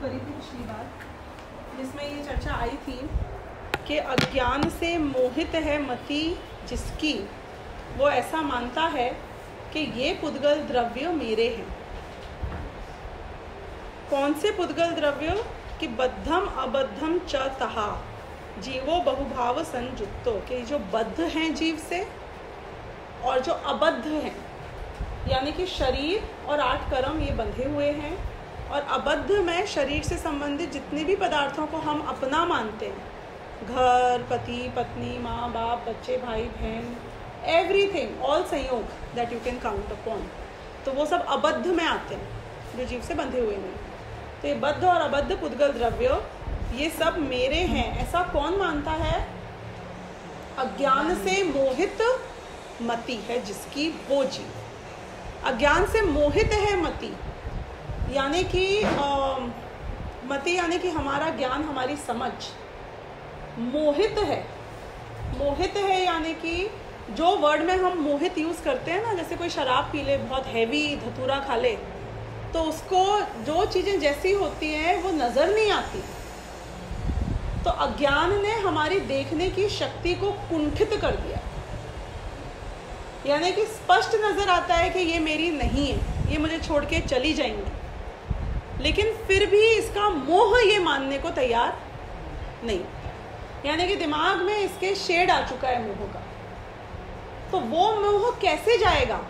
करी थी पिछली बार, जिसमें ये चर्चा आई थी कि अज्ञान से मोहित है मति जिसकी। वो ऐसा मानता है कि ये पुद्गल द्रव्य मेरे हैं। कौन से पुद्गल द्रव्य? कि बद्धम अबद्धम च तहा। जीवो बहुभाव संयुक्तो। कि जो बद्ध हैं जीव से और जो अबद्ध हैं। यानी कि शरीर और आठ कर्म ये बंधे हुए हैं। और अबद्ध में शरीर से संबंधित जितने भी पदार्थों को हम अपना मानते हैं, घर, पति, पत्नी, माँ, बाप, बच्चे, भाई, बहन एवरीथिंग ऑल संयोग that you can count upon तो वो सब अबद्ध में आते हैं, जो जीव से बंधे हुए हैं तो ये बद्ध और अबद्ध पुद्गल द्रव्य, ये सब मेरे हैं, ऐसा कौन मानता है? अज्ञान से मोहित मति है जिसकी वो जीव। अज्ञान से मोहित है मति यानी कि मति यानी कि हमारा ज्ञान, हमारी समझ मोहित है। मोहित है यानी कि जो वर्ड में हम मोहित यूज़ करते हैं ना, जैसे कोई शराब पी ले, बहुत हैवी धतूरा खा ले तो उसको जो चीज़ें जैसी होती हैं, वो नज़र नहीं आती। तो अज्ञान ने हमारी देखने की शक्ति को कुंठित कर दिया। यानी कि स्पष्ट नज़र आता है कि ये मेरी नहीं है, ये मुझे छोड़ के चली जाएँगी। लेकिन फिर भी इसका मोह ये मानने को तैयार नहीं। यानी कि दिमाग में इसके शेड आ चुका है मोह का। तो वो मोह कैसे जाएगा?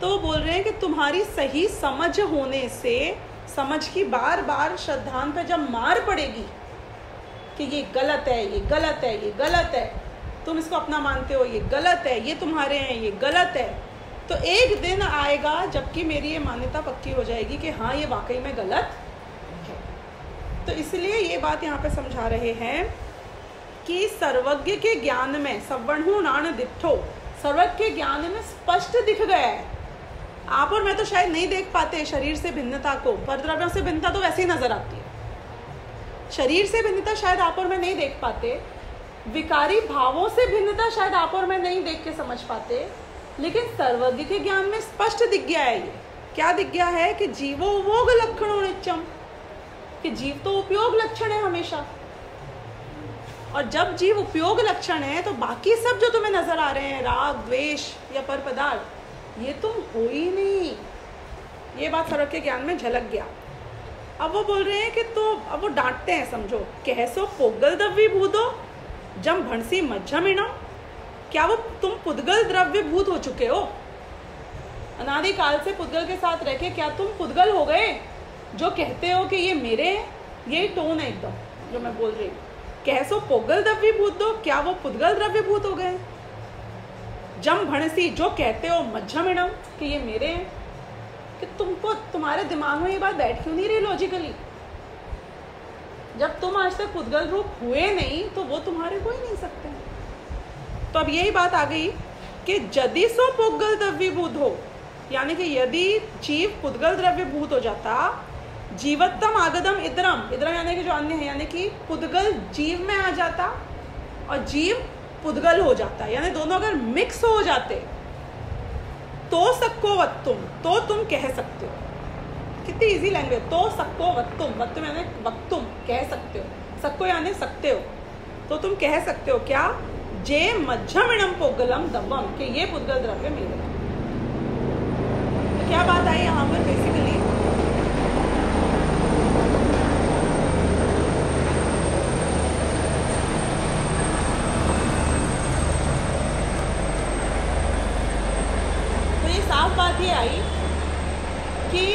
तो वो बोल रहे हैं कि तुम्हारी सही समझ होने से, समझ की बार बार श्रद्धान पर जब मार पड़ेगी कि ये गलत है, ये गलत है, ये गलत है, तुम इसको अपना मानते हो, ये गलत है, ये तुम्हारे हैं, ये गलत है तो एक दिन आएगा जबकि मेरी ये मान्यता पक्की हो जाएगी कि हाँ ये वाकई में गलत है। तो इसलिए ये बात यहाँ पे समझा रहे हैं कि सर्वज्ञ के ज्ञान में सवर्णु नाण दिठो सर्वज्ञ के ज्ञान में स्पष्ट दिख गया है। आप और मैं तो शायद नहीं देख पाते शरीर से भिन्नता को, पर द्रव्यों से भिन्नता तो वैसे ही नज़र आती है। शरीर से भिन्नता शायद आप और मैं नहीं देख पाते, विकारी भावों से भिन्नता शायद आप और मैं नहीं देख के समझ पाते लेकिन सर्वज्ञ के ज्ञान में स्पष्ट दिख गया है ये। क्या दिख गया है कि जीवो वोग लक्षणों नित्यम? कि जीव तो उपयोग लक्षण है हमेशा। और जब जीव उपयोग लक्षण है तो बाकी सब जो तुम्हें नज़र आ रहे हैं, राग, द्वेष या पर पदार्थ, ये तुम हो ही नहीं। ये बात सर्व के ज्ञान में झलक गया। अब वो बोल रहे हैं कि तो अब वो डांटते हैं, समझो। कैसो पोगल दव्य भूदो जम भणसी मज्जमिणम क्या वो तुम पुद्गल द्रव्य भूत हो चुके हो? अनादि काल से पुद्गल के साथ रह के क्या तुम पुद्गल हो गए? जो कहते हो कि ये मेरे हैं ये टोन है एकदम, जो मैं बोल रही हूँ। कैसो पोगल द्रव्य भूत दो, क्या वो पुद्गल द्रव्य भूत हो गए? जम भणसी, जो कहते हो मज्जमिणम कि ये मेरे हैं। कि तुमको, तुम्हारे दिमाग में ये बात बैठ क्यों नहीं रही लॉजिकली जब तुम आज तक पुद्गल रूप हुए नहीं तो वो तुम्हारे हो ही नहीं सकते। तो अब यही बात आ गई कि यदि सो पुद्गल द्रव्यभूत हो, यानी कि यदि जीव पुद्गल द्रव्य भूत हो जाता, जीवत्तम आगदम इधरम इधरम यानी कि जो अन्य है, यानी कि पुद्गल जीव में आ जाता और जीव पुद्गल हो जाता, यानी दोनों अगर मिक्स हो जाते तो सक्को वत्तुम तो तुम कह सकते हो। कितनी इजी लैंग्वेज तो सक्को वत्तुम वत्तुम यानी वक्तुम कह सकते हो सक्को यानी सकते हो तो तुम कह सकते हो क्या? जे मध्यमिणम पोगलम दबम कि ये पुद्गल द्रव्य मेरे। तो क्या बात आई यहाँ पर बेसिकली तो ये साफ़ बात ये आई कि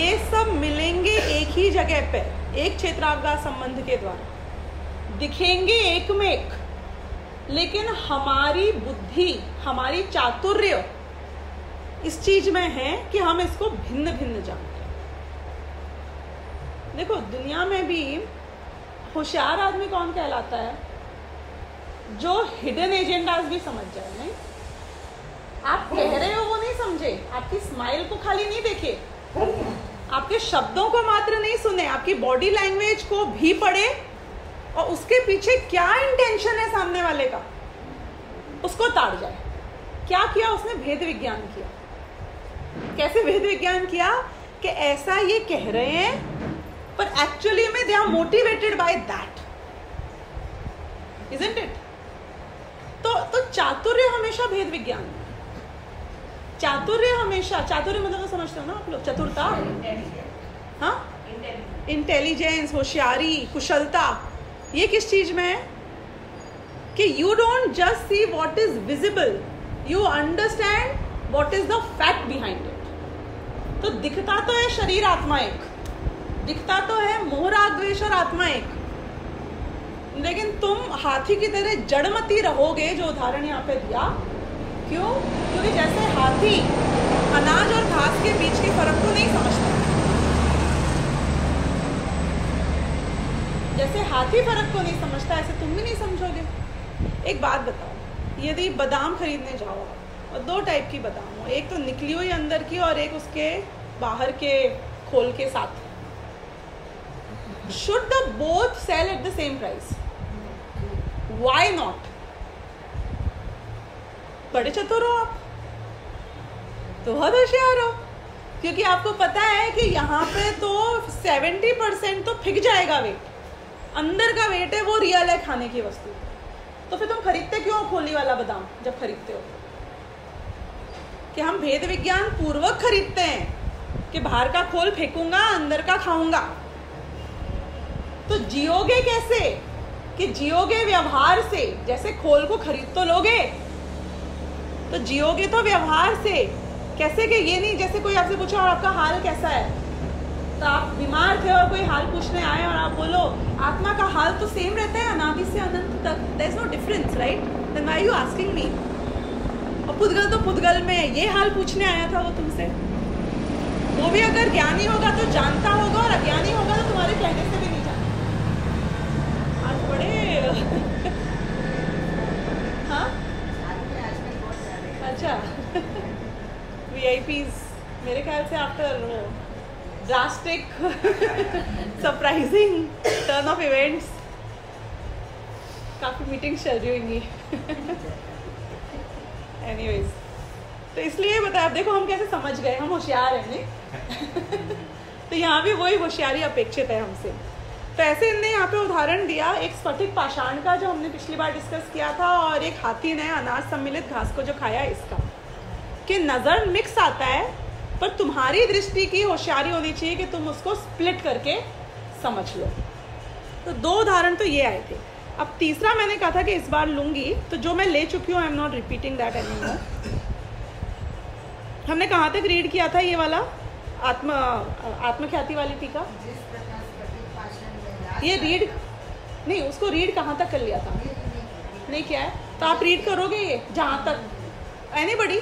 ये सब मिलेंगे एक ही जगह पे, एक क्षेत्रावकाश संबंध के द्वारा। दिखेंगे एक में एक। लेकिन हमारी बुद्धि, हमारी चातुर्य इस चीज़ में है कि हम इसको भिन्न भिन्न जानते हैं। देखो, दुनिया में भी होशियार आदमी कौन कहलाता है? जो हिडन एजेंडाज भी समझ जाए, नहीं? आप कह रहे हो वो नहीं समझे, आपकी स्माइल को खाली नहीं देखे। आपके शब्दों को मात्र नहीं सुने, आपकी बॉडी लैंग्वेज को भी पढ़े और उसके पीछे क्या इंटेंशन है सामने वाले का? उसको ताड़ जाए। क्या किया उसने? भेद विज्ञान किया। कैसे भेद विज्ञान किया? कि ऐसा ये कह रहे हैं पर एक्चुअली में they are motivated by that isn't it तो तो चातुर्य हमेशा भेद विज्ञान। चातुर्य हमेशा चातुर्य मतलब तो समझते हो ना आप लोग? चतुरता? हाँ? इंटेलिजेंस होशियारी कुशलता। ये किस चीज़ में है? कि you don't just see what is visible you understand what is the fact behind it तो दिखता तो है शरीर आत्मा एक, दिखता तो है मोह, राग और आत्मा एक। लेकिन तुम हाथी की तरह जड़मती रहोगे, जो उदाहरण यहाँ पे दिया। क्यों? क्योंकि जैसे हाथी, अनाज और घास के बीच के फ़र्क को नहीं समझता। जैसे हाथी फ़र्क को नहीं समझता, ऐसे तुम भी नहीं समझोगे। एक बात बताओ, यदि बादाम खरीदने जाओ और दो टाइप की बादाम हो, एक तो निकली हुई अंदर की और एक उसके बाहर के खोल के साथ। Should the both sell at the same price why not बड़े चतुर हो आप। तो बहुत होशियार हो। क्योंकि आपको पता है कि यहाँ पे तो 70 परसेंट तो फिक जाएगा वेट अंदर का वेट है, वो रियल है खाने की वस्तु। तो फिर तुम खरीदते क्यों हो खोली वाला बादाम, जब खरीदते हो? कि हम भेद विज्ञान पूर्वक खरीदते हैं, कि बाहर का खोल फेंकूँगा, अंदर का खाऊँगा। तो जियोगे कैसे? कि जियोगे व्यवहार से, जैसे खोल को खरीद तो लोगे। तो जियोगे तो व्यवहार से। कैसे कि ये नहीं, जैसे कोई आपसे पूछा, और आपका हाल कैसा है? तो आप बीमार थे और कोई हाल पूछने आए और आप बोलो, आत्मा का हाल तो सेम रहता है, अनादि से अनंत तक। There is no difference right then why you asking me और पुद्गल तो पुद्गल में ये हाल पूछने आया था वो तुमसे। वो भी अगर ज्ञानी होगा तो जानता होगा और अज्ञानी होगा तो तुम्हारे कहने से भी नहीं जानता। आज बड़े हाँ? अच्छा। वी आई पीज मेरे ख्याल से आफ्टर वो drastic surprising turn of events काफ़ी मीटिंग्स चल रही होंगी. एनीवेज तो इसलिए बताया आप देखो हम कैसे समझ गए, हम होशियार हैं तो यहाँ भी वही होशियारी अपेक्षित है हमसे. तो ऐसे इनने यहाँ पे उदाहरण दिया, एक स्फटिक पाषाण का जो हमने पिछली बार डिस्कस किया था और एक हाथी ने अनाज सम्मिलित घास को जो खाया इसका. कि नज़र मिक्स आता है पर तुम्हारी दृष्टि की होशियारी होनी चाहिए कि तुम उसको स्प्लिट करके समझ लो। तो दो उदाहरण तो ये आए थे। अब तीसरा मैंने कहा था कि इस बार लूँगी तो जो मैं ले चुकी हूँ I am not repeating that any more हमने कहाँ तक रीड किया था ये वाला? आत्म, आत्मख्याति वाली टीका? ये रीड नहीं, उसको रीड कहाँ तक कर लिया था? नहीं क्या है। तो आप रीड करोगे ये, जहाँ तक? Anybody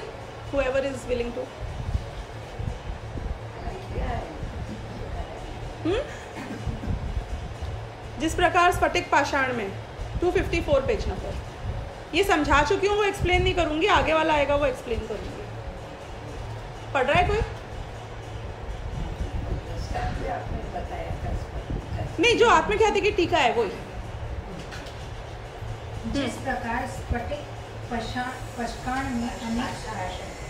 however is willing to जिस प्रकार स्फटिक पाषाण में 254 पेज नंबर ये समझा चुकी हूँ, वो एक्सप्लेन नहीं करूँगी, आगे वाला आएगा, वो एक्सप्लेन करूँगी। पढ़ रहा है कोई? नहीं, जो आत्मख्याति की टीका है, वही। जिस प्रकार स्फटिक पशकाण में अनेक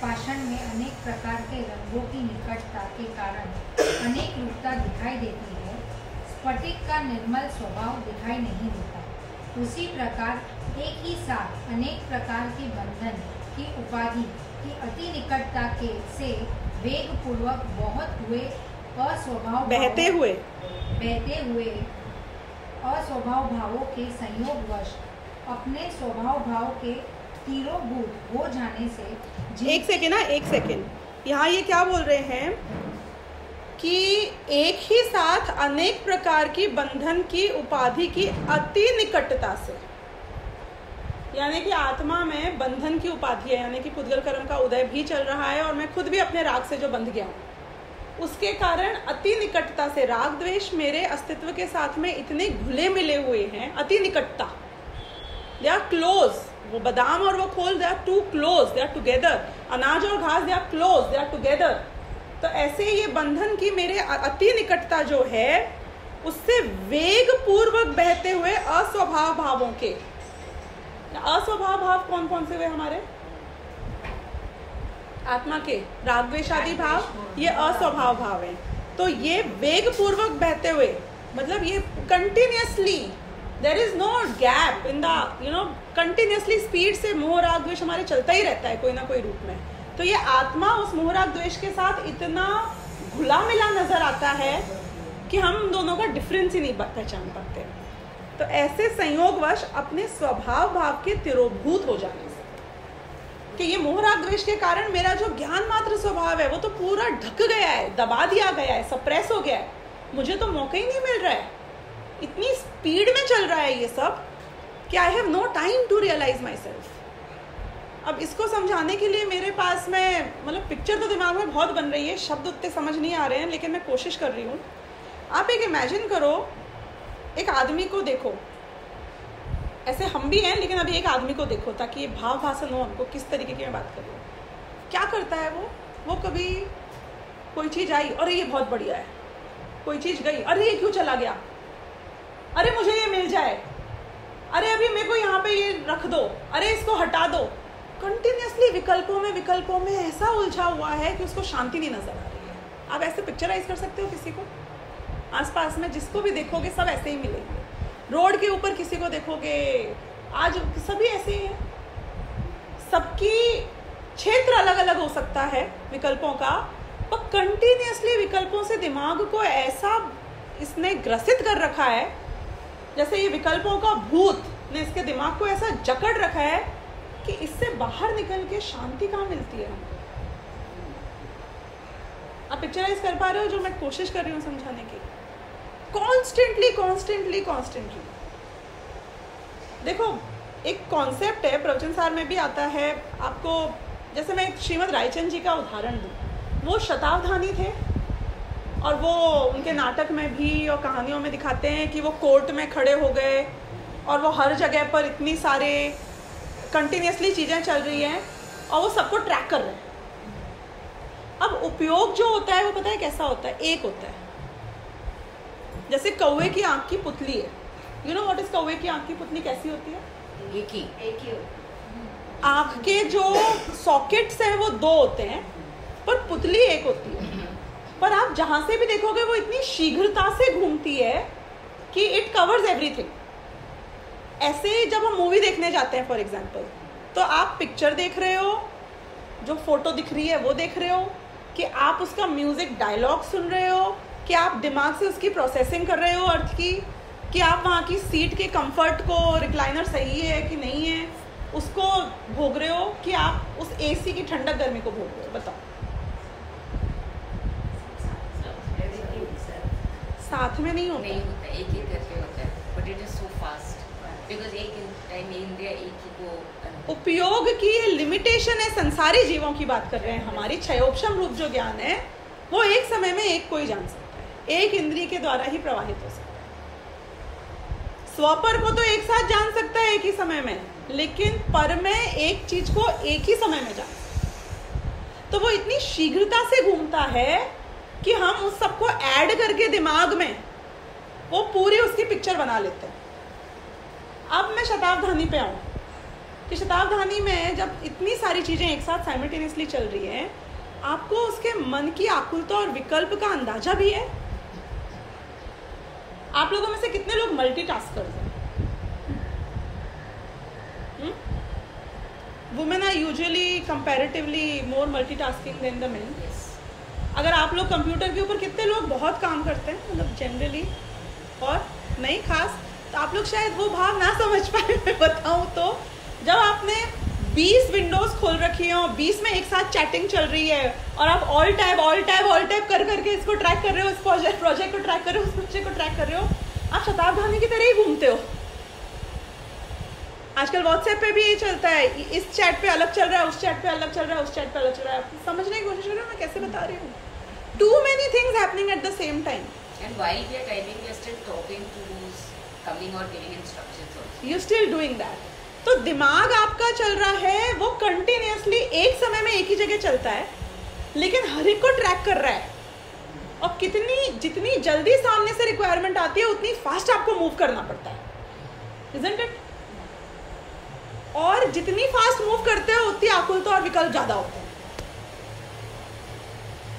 पाषण में अनेक प्रकार के रंगों की निकटता के कारण अनेक रूपता दिखाई देती है। स्फटिक का निर्मल स्वभाव दिखाई नहीं देता। उसी प्रकार एक ही साथ अनेक प्रकार के बंधन की उपाधि की अति निकटता के से वेग पूर्वक बहुत हुए अस्वभाव बहते हुए। बहते हुए अस्वभाव भावों के संयोगवश अपने स्वभाव भाव के हो जाने से एक सेकेंड ना एक सेकेंड। यहाँ ये क्या बोल रहे हैं कि एक ही साथ अनेक प्रकार की बंधन की उपाधि की अति निकटता से, यानी कि आत्मा में बंधन की उपाधि है, यानी कि पुद्गल कर्म का उदय भी चल रहा है और मैं खुद भी अपने राग से जो बंध गया हूँ। उसके कारण अति निकटता से राग द्वेष मेरे अस्तित्व के साथ में इतने घुले मिले हुए हैं, अति निकटता। दे आर क्लोज वो बादाम और वो खोल they are too close they are together अनाज और घास they are close they are together तो ऐसे ये बंधन की मेरे अति निकटता जो है, उससे वेग पूर्वक बहते हुए अस्वभाव भावों के। अस्वभाव भाव कौन कौन से हुए हमारे? आत्मा के। रागवेश आदि भाव, ये अस्वभाव भाव है। तो ये वेग पूर्वक बहते हुए मतलब ये continuously there is no gap in the you know continuously speed से मोह राग द्वेष हमारे चलता ही रहता है कोई ना कोई रूप में। तो ये आत्मा उस मोह राग द्वेष के साथ इतना घुला मिला नज़र आता है कि हम दोनों का डिफरेंस ही नहीं पहचान पाते। तो ऐसे संयोगवश अपने स्वभाव भाव के तिरोभूत हो जाने से कि ये मोहराग द्वेष के कारण मेरा जो ज्ञान मात्र स्वभाव है, वो तो पूरा ढक गया है, दबा दिया गया है सप्रेस हो गया है। मुझे तो मौका ही नहीं मिल रहा है। इतनी स्पीड में चल रहा है ये सब कि I have no time to realise myself अब इसको समझाने के लिए मेरे पास में मतलब पिक्चर तो दिमाग में बहुत बन रही है, शब्द उतने समझ नहीं आ रहे हैं, लेकिन मैं कोशिश कर रही हूँ। आप एक इमेजिन करो, एक आदमी को देखो। ऐसे हम भी हैं, लेकिन अभी एक आदमी को देखो, ताकि ये भाव भाषण हो हमको किस तरीके की मैं बात कर। रही हूँ क्या करता है वो? वो कभी कोई चीज़ आई, अरे, ये बहुत बढ़िया है। कोई चीज़ गई, अरे, ये क्यों चला गया? अरे, मुझे ये मिल जाए। अरे अभी मेरे को यहाँ पे ये रख दो। अरे इसको हटा दो। कंटिन्यूसली विकल्पों में विकल्पों में ऐसा उलझा हुआ है कि उसको शांति नहीं नज़र आ रही है। आप ऐसे पिक्चराइज कर सकते हो किसी को? आसपास में जिसको भी देखोगे, सब ऐसे ही मिलेंगे। रोड के ऊपर किसी को देखोगे, आज सभी ऐसे ही हैं। सबकी क्षेत्र अलग अलग हो सकता है विकल्पों का, पर कंटिन्यूसली विकल्पों से दिमाग को ऐसा इसने ग्रसित कर रखा है जैसे ये विकल्पों का भूत ने इसके दिमाग को ऐसा जकड़ रखा है कि इससे बाहर निकल के शांति कहाँ मिलती है? आप पिक्चराइज कर पा रहे हो जो मैं कोशिश कर रही हूँ समझाने की। कॉन्स्टेंटली कॉन्स्टेंटली कॉन्स्टेंटली देखो, एक कॉन्सेप्ट है, प्रवचन सार में भी आता है। आपको, जैसे मैं श्रीमद रायचंद जी का उदाहरण दूँ। वो शतावधानी थे। और वो उनके नाटक में भी और कहानियों में दिखाते हैं कि वो कोर्ट में खड़े हो गए और वो हर जगह पर इतनी सारे कंटिन्यूसली चीज़ें चल रही हैं और वो सबको ट्रैक कर रहे हैं। अब उपयोग जो होता है वो पता है कैसा होता है? एक होता है। जैसे कौवे की आँख की पुतली है। यू नो वॉट इज़ कौवे की आँख की पुतली कैसी होती है? एक ही। एक ही आँख के जो सॉकेट्स हैं वो दो होते हैं पर पुतली एक होती है। पर आप जहाँ से भी देखोगे वो इतनी शीघ्रता से घूमती है कि इट कवर्स एवरीथिंग ऐसे जब हम मूवी देखने जाते हैं फॉर एग्ज़ाम्पल तो आप पिक्चर देख रहे हो, जो फ़ोटो दिख रही है वो देख रहे हो, कि आप उसका म्यूज़िक डायलॉग सुन रहे हो, कि आप दिमाग से उसकी प्रोसेसिंग कर रहे हो अर्थ की, कि आप वहाँ की सीट के कंफर्ट को रिक्लाइनर सही है कि नहीं है, उसको भोग रहे हो कि आप उस एसी की ठंडक गर्मी को भोग रहे हो, बताओ। साथ में नहीं होता नहीं होता एक ही करके होता है but it is so fast because एक टाइम इंडिया एक ही को उपयोग की लिमिटेशन है संसारी जीवों की बात कर रहे हैं हमारी। क्षयोपम रूप जो ज्ञान है वो एक समय में एक कोई जान सकता है। एक इंद्रिय के द्वारा ही प्रवाहित हो सकता है। स्वपर को तो एक साथ जान सकता है एक ही समय में लेकिन पर में एक चीज़ को एक ही समय में जान तो वो इतनी शीघ्रता से घूमता है कि हम उस सबको ऐड करके दिमाग में वो पूरी उसकी पिक्चर बना लेते हैं। अब मैं शताब्धानी पे आऊँ कि शताब्धानी में जब इतनी सारी चीज़ें एक साथ साइमल्टेनियसली चल रही हैं, आपको उसके मन की आकुलता और विकल्प का अंदाज़ा भी है? आप लोगों में से कितने लोग मल्टीटास्कर्स हैं? Women are usually comparatively more multitasking than the men अगर आप लोग कंप्यूटर के ऊपर कितने लोग बहुत काम करते हैं मतलब जनरली और नहीं खास तो आप लोग शायद वो भाव ना समझ पाए, मैं बताऊँ तो। जब आपने 20 विंडोज़ खोल रखी हैं और 20 में एक साथ चैटिंग चल रही है, और आप all tab all tab all tab कर करके इसको ट्रैक कर रहे हो, इस प्रोजेक्ट प्रोजेक्ट को ट्रैक कर रहे हो उस प्रोजेक्ट को ट्रैक कर रहे हो, आप शताब्दानी की तरह ही घूमते हो। आजकल व्हाट्सएप पे भी ये चलता है इस चैट पे अलग चल रहा है उस चैट पे अलग चल रहा है उस चैट पे अलग चल रहा है। समझने की कोशिश कर रहे हो मैं कैसे बता रही हूँ। Too many things happening at the same time And while we are typing, we are still talking to who's coming or giving instructions also. You still doing that तो दिमाग आपका चल रहा है वो कंटिन्यूसली एक समय में एक ही जगह चलता है लेकिन हर एक को ट्रैक कर रहा है। और कितनी जितनी जल्दी सामने से रिक्वायरमेंट आती है उतनी फास्ट आपको मूव करना पड़ता है। इजंट इट और जितनी फास्ट मूव करते हो, उतनी आकुलता और विकल्प ज़्यादा होते हैं।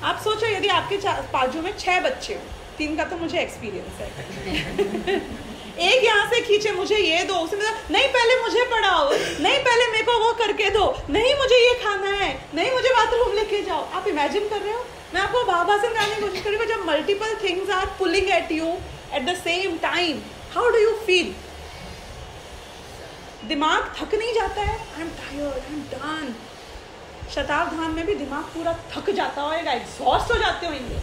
आप सोचो, यदि आपके बाजू में छह बच्चे हो, तीन का तो मुझे एक्सपीरियंस है। एक यहाँ से खींचे, मुझे ये दो, उसने नहीं, पहले मुझे पढ़ाओ, नहीं, पहले मेरे को वो करके दो, नहीं, मुझे ये खाना है, नहीं, मुझे बाथरूम लेके जाओ। आप इमेजिन कर रहे हो? मैं आपको भाभासन करने की कोशिश कर रही हूँ जब multiple things are pulling at you at the same time how do you feel दिमाग थक नहीं जाता है। I am tired I am done शताब्द धाम में भी दिमाग पूरा थक जाता होगा एग्जॉस्ट हो जाते होंगे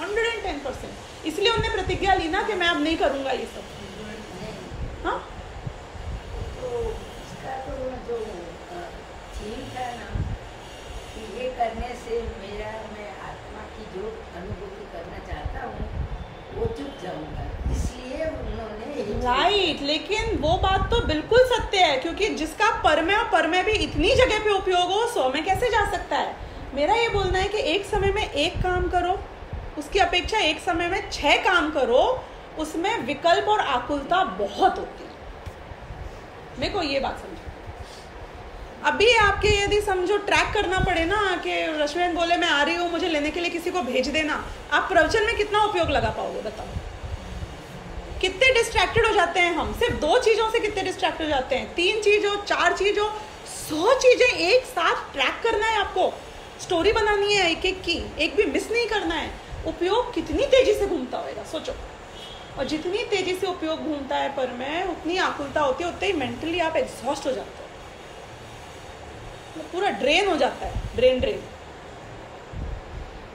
हंड्रेड एंड टेन परसेंट इसलिए उन्होंने प्रतिज्ञा ली ना कि मैं अब नहीं करूँगा ये सब। हाँ? तो तो करने से मेरा, मैं आत्मा की जो अनुभूति करना चाहता हूँ, वो चुप जाऊँगा। राइट लेकिन वो बात तो बिल्कुल सत्य है, क्योंकि जिसका परमय और परमय भी इतनी जगह पे उपयोग हो, सौ में कैसे जा सकता है? मेरा ये बोलना है कि एक समय में एक काम करो, उसकी अपेक्षा एक समय में छह काम करो, उसमें विकल्प और आकुलता बहुत होती है। मेरे को ये बात समझो। अभी आपके यदि समझो ट्रैक करना पड़े ना कि रश्मिन बोले, मैं आ रही हूँ, मुझे लेने के लिए किसी को भेज देना। आप प्रवचन में कितना उपयोग लगा पाओगे, बताओ। कितने डिस्ट्रैक्टेड हो जाते हैं हम? सिर्फ़ दो चीज़ों से कितने डिस्ट्रैक्ट हो जाते हैं? तीन चीज़ हो, चार चीज़ हो, सौ चीज़ें एक साथ ट्रैक करना है आपको। स्टोरी बनानी है एक एक की, एक भी मिस नहीं करना है। उपयोग कितनी तेज़ी से घूमता होगा सोचो। और जितनी तेज़ी से उपयोग घूमता है पर में, उतनी आकुलता होती है, उतने ही मेंटली आप एग्जॉस्ट हो जाते हो। मतलब पूरा ड्रेन हो जाता है ब्रेन ड्रेन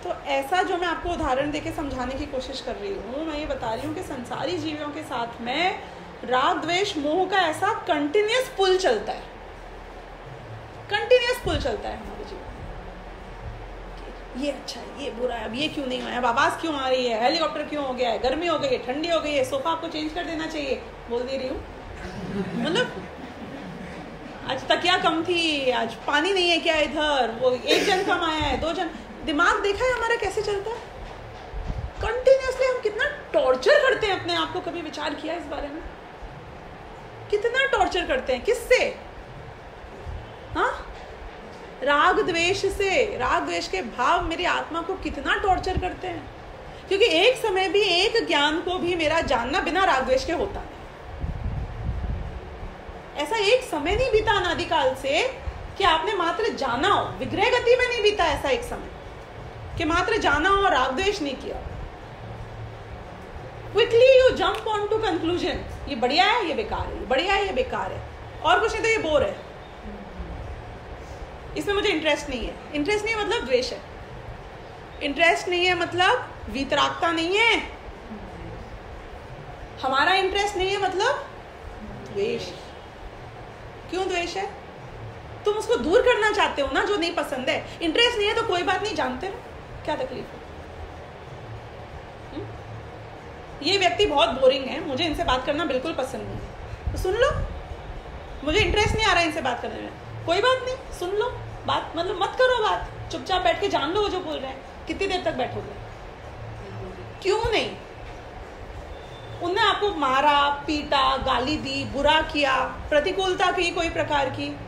तो ऐसा जो मैं आपको उदाहरण देके समझाने की कोशिश कर रही हूँ, मैं ये बता रही हूँ कि संसारी जीवियों के साथ में राग, द्वेष, मोह का ऐसा कंटिन्यूस पुल चलता है। कंटिन्यूस पुल चलता है हमारे जीवन ये अच्छा है, ये बुरा है, अब ये क्यों नहीं हुआ है? अब आवाज़ क्यों आ रही है? हेलीकॉप्टर क्यों हो गया है? गर्मी हो गई है, ठंडी हो गई है, सोफा आपको चेंज कर देना चाहिए, बोल दे रही हूँ। मतलब आज तकिया कम थी, आज पानी नहीं है क्या इधर? वो एक जन कम आया है, दो जन दिमाग देखा है हमारा कैसे चलता है? कंटिन्यूसली हम कितना टॉर्चर करते हैं अपने आप को कभी विचार किया इस बारे में? कितना टॉर्चर करते हैं? किससे? हाँ? राग द्वेष से। राग द्वेष के भाव मेरी आत्मा को कितना टॉर्चर करते हैं? क्योंकि एक समय भी, एक ज्ञान को भी मेरा जानना बिना राग द्वेष के होता है ऐसा एक समय नहीं बीता अनादिकाल से कि आपने मात्र जाना हो। विग्रह गति में नहीं बीता ऐसा एक समय। कि मात्र जाना और राग द्वेष नहीं किया। Quickly you jump on to conclusion ये बढ़िया है, ये बेकार है बढ़िया है, ये बेकार है। और कुछ नहीं तो ये बोर है। इसमें मुझे इंटरेस्ट नहीं है। इंटरेस्ट नहीं है मतलब द्वेष है। इंटरेस्ट नहीं है मतलब वीतरागता नहीं है। हमारा इंटरेस्ट नहीं है मतलब द्वेष। क्यों द्वेष है? तुम उसको दूर करना चाहते हो ना, जो नहीं पसंद है। इंटरेस्ट नहीं है तो कोई बात नहीं, जानते रहो। क्या तकलीफ़ है? हम्म? ये व्यक्ति बहुत बोरिंग है, मुझे इनसे बात करना बिल्कुल पसंद नहीं है। तो सुन लो, मुझे इंटरेस्ट नहीं आ रहा इनसे बात करने में। कोई बात नहीं, सुन लो, बात मतलब मत करो बात। चुपचाप बैठ के जान लो वो जो बोल रहे हैं। कितनी देर तक बैठोगे? क्यों नहीं? उनने आपको मारा, पीटा, गाली दी, बुरा किया, प्रतिकूलता की कोई प्रकार की।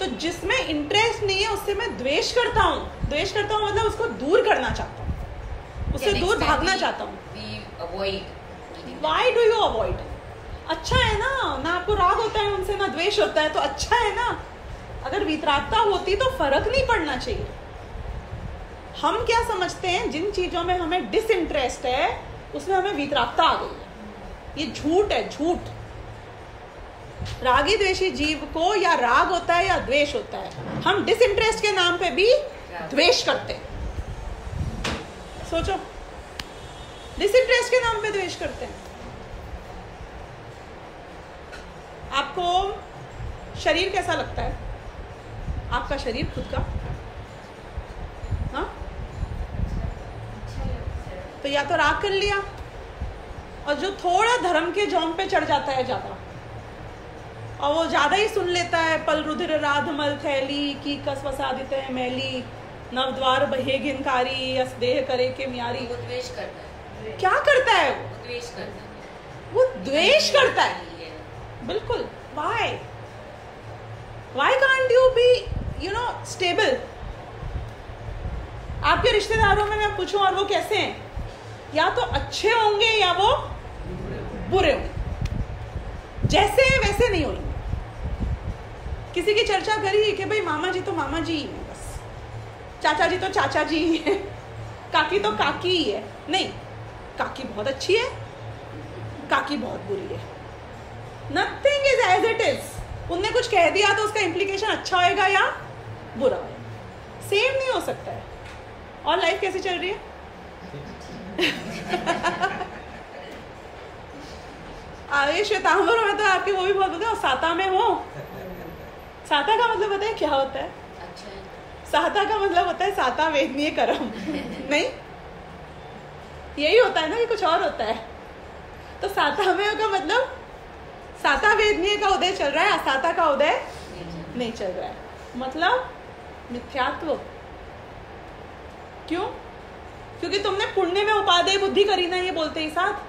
तो जिसमें इंटरेस्ट नहीं है उससे मैं द्वेष करता हूँ। द्वेष करता हूँ मतलब उसको दूर करना चाहता हूँ। उससे दूर भागना चाहता हूँ. वाई डू यू अवॉइड अच्छा है ना ना आपको राग होता है उनसे ना द्वेष होता है तो अच्छा है ना। अगर वितरागता होती तो फ़र्क नहीं पड़ना चाहिए। हम क्या समझते हैं जिन चीज़ों में हमें डिसइंटरेस्ट है उसमें हमें वितरागता आ गई है। ये झूठ है झूठ। रागी द्वेषी जीव को या राग होता है या द्वेष होता है। हम डिसइंटरेस्ट के नाम पे भी द्वेष करते सोचो। डिसइंटरेस्ट के नाम पे द्वेष करते हैं। आपको शरीर कैसा लगता है? आपका शरीर खुद का? हाँ? तो या तो राग कर लिया, और जो थोड़ा धर्म के जॉम पे चढ़ जाता है ज़्यादा। और वो ज़्यादा ही सुन लेता है पल रुधिर राधमल थैली की कस वसादित है मैली नवद्वार बहे घिनकारी यस देह करे के म्यारी। वो द्वेष करता है। क्या करता है? वो द्वेष करता है। वो द्वेष करता है। बिल्कुल। Why? Why can't you be you know stable? आपके रिश्तेदारों में मैं पूछूँ और वो कैसे हैं? या तो अच्छे होंगे या वो बुरे होंगे। जैसे हैं वैसे नहीं होंगे। किसी की चर्चा करी कि भाई मामा जी तो मामा जी ही है बस। चाचा जी तो चाचा जी ही है। काकी तो काकी ही है। नहीं, काकी बहुत अच्छी है, काकी बहुत बुरी है। Nothing is as it is उनने कुछ कह दिया तो उसका इम्प्लीकेशन अच्छा होएगा या बुरा होएगा। सेम नहीं हो सकता है। और लाइफ कैसी चल रही है? श्वेतांबर में तो आपके वो भी बहुत बोलते हैं साता में हो। साता का मतलब पता है क्या होता है? अच्छा। साता का मतलब होता है साता वेदनीय कर्म। नहीं? यही होता है ना कि कुछ और होता है। तो साता में का मतलब साता वेदनीय का उदय चल रहा है असाता का उदय नहीं चल रहा है। मतलब मिथ्यात्व। क्यों? क्योंकि तुमने पुण्य में उपादेय बुद्धि करी ना ये बोलते ही साथ।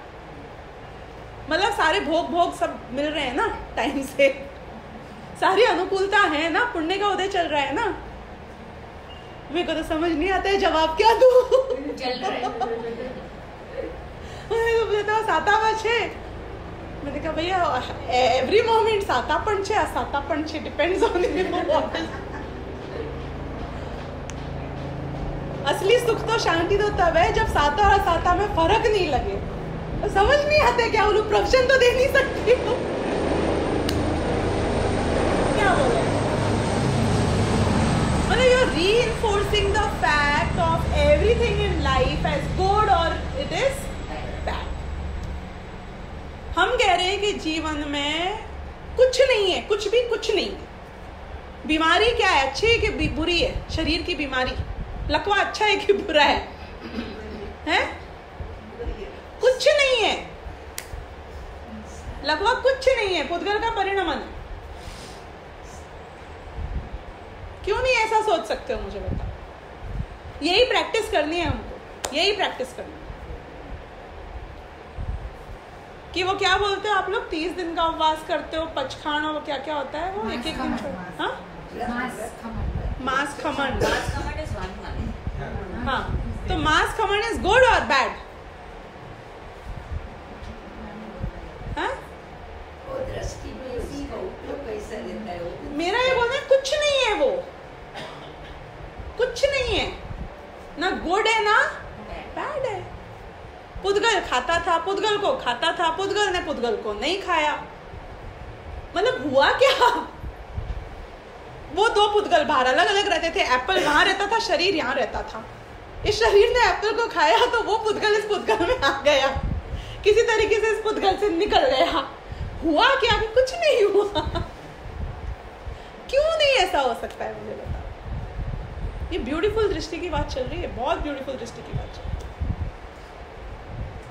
मतलब सारे भोग भोग सब मिल रहे हैं ना टाइम से। सारी अनुकूलता है ना? पुण्य का उदय चल रहा है ना? मेरे को तो समझ नहीं आता है जवाब क्या दू। बताओ तो तो मैंने कहा भैया एवरी मोमेंट डिपेंड्स ऑन असली सुख तो शांति तो तब है जब साता और साता में फ़र्क नहीं लगे। तो समझ नहीं आते क्या बोलूँ प्रवचन तो दे नहीं सकती हूँ। मतलब you're reinforcing the fact of everything in life, as good or it is, bad. हम कह रहे हैं कि जीवन में कुछ नहीं है, कुछ भी कुछ नहीं है। बीमारी क्या है? अच्छी है कि बुरी है? शरीर की बीमारी। लकवा अच्छा है कि बुरा है? हैं? कुछ नहीं है। लकवा कुछ नहीं है। पुद्गल का परिणमन। है क्यों नहीं ऐसा सोच सकते हो मुझे बताओ? यही प्रैक्टिस करनी है हमको। यही प्रैक्टिस करनी है। कि वो क्या बोलते हो आप लोग? तीस दिन का उपवास करते हो पचखान और वो क्या क्या होता है? वो एक एक दिन छोड़ हाँ? मांस खमन। मांस. हाँ। तो मांस खमन इज़ गुड और बैड हाँ? है? मेरा ये बोलना कुछ नहीं है वो। कुछ नहीं है। ना गुड है, ना बैड है। पुद्गल खाता था, पुद्गल को खाता था, पुद्गल ने पुद्गल को नहीं खाया। मतलब हुआ क्या? वो दो पुद्गल बाहर अलग अलग रहते थे। एप्पल वहाँ रहता था, शरीर यहाँ रहता था। इस शरीर ने एप्पल को खाया तो वो पुद्गल इस पुद्गल में आ गया। किसी तरीके से इस पुद्गल से निकल गया। हुआ क्या कुछ नहीं हुआ? क्यों नहीं ऐसा हो सकता है मुझे बताओ? ये ब्यूटीफुल दृष्टि की बात चल रही है बहुत ब्यूटीफुल दृष्टि की बात चल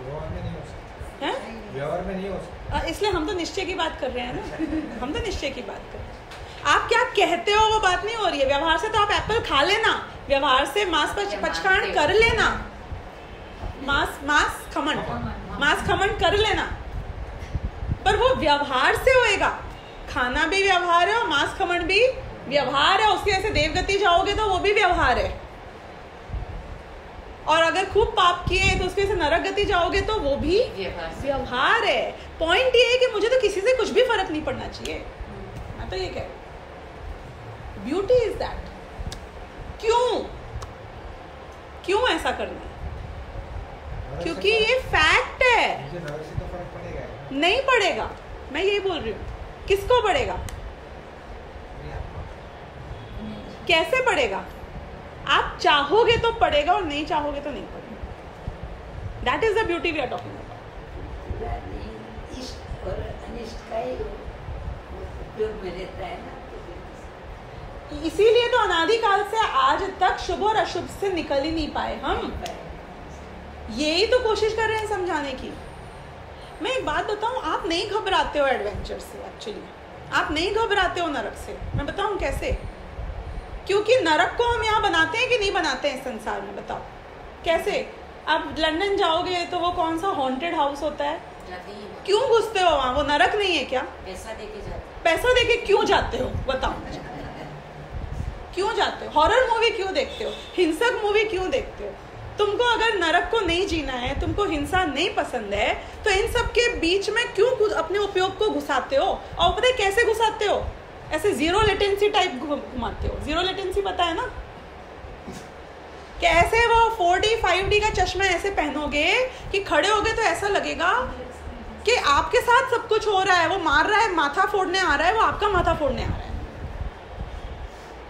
व्यवहार में नहीं हो सकता। रही है? हैं? व्यवहार में नहीं हो सकता। इसलिए हम तो निश्चय की बात कर रहे हैं ना। हम तो निश्चय की बात कर रहे हैं। आप क्या कहते हो वो बात नहीं हो रही है? व्यवहार से तो आप एप्पल खा लेना। व्यवहार से मांस पचखान कर लेना। मांस मांस खमन। मांस खमन कर लेना। पर वो व्यवहार से होएगा। खाना भी व्यवहार है और मांस खमन भी व्यवहार है उसके ऐसे देवगति जाओगे तो वो भी व्यवहार है। और अगर खूब पाप किए तो उसके से नरक गति जाओगे तो वो भी व्यवहार है। पॉइंट ये है कि मुझे तो किसी से कुछ भी फ़र्क नहीं पड़ना चाहिए। मैं तो ये कह रही ब्यूटी इज़ दैट क्यों? क्यों ऐसा करना? क्योंकि ये फैक्ट है। तो फ़र्क पड़ेगा। ही। नहीं पड़ेगा। मैं यही बोल रही हूँ। किसको पड़ेगा मेरी आत्मा कैसे पड़ेगा आप चाहोगे तो पड़ेगा और नहीं चाहोगे तो नहीं पड़ेगा that is the beauty we are talking इसीलिए तो अनादिकाल से आज तक शुभ और अशुभ से निकल ही नहीं पाए हम। यही तो कोशिश कर रहे हैं समझाने की। मैं एक बात बताऊँ आप नहीं घबराते हो एडवेंचर से एक्चुअली आप नहीं घबराते हो नरक से। मैं बताऊँ कैसे? क्योंकि नरक को हम यहाँ बनाते हैं कि नहीं बनाते हैं इस संसार में बताओ। कैसे? आप लंदन जाओगे तो वो कौन सा हॉन्टेड हाउस होता है। क्यों घुसते हो वहाँ? वो नरक नहीं है क्या? पैसा दे के जाते पैसा देके क्यों जाते हो? बताओ क्यों जाते हो? हॉरर मूवी क्यों देखते हो? हिंसक मूवी क्यों देखते हो? तुमको अगर नरक को नहीं जीना है तुमको हिंसा नहीं पसंद है तो इन सब के बीच में क्यों अपने उपयोग को घुसाते हो? और पता कैसे घुसाते हो? ऐसे ज़ीरो लेटेंसी टाइप घुमाते हो। ज़ीरो लेटेंसी पता है ना? कैसे वो फोर डी फाइव डी का चश्मा ऐसे पहनोगे कि खड़े होगे तो ऐसा लगेगा कि आपके साथ सब कुछ हो रहा है। वो मार रहा है, माथा फोड़ने आ रहा है, वो आपका माथा फोड़ने आ रहा है।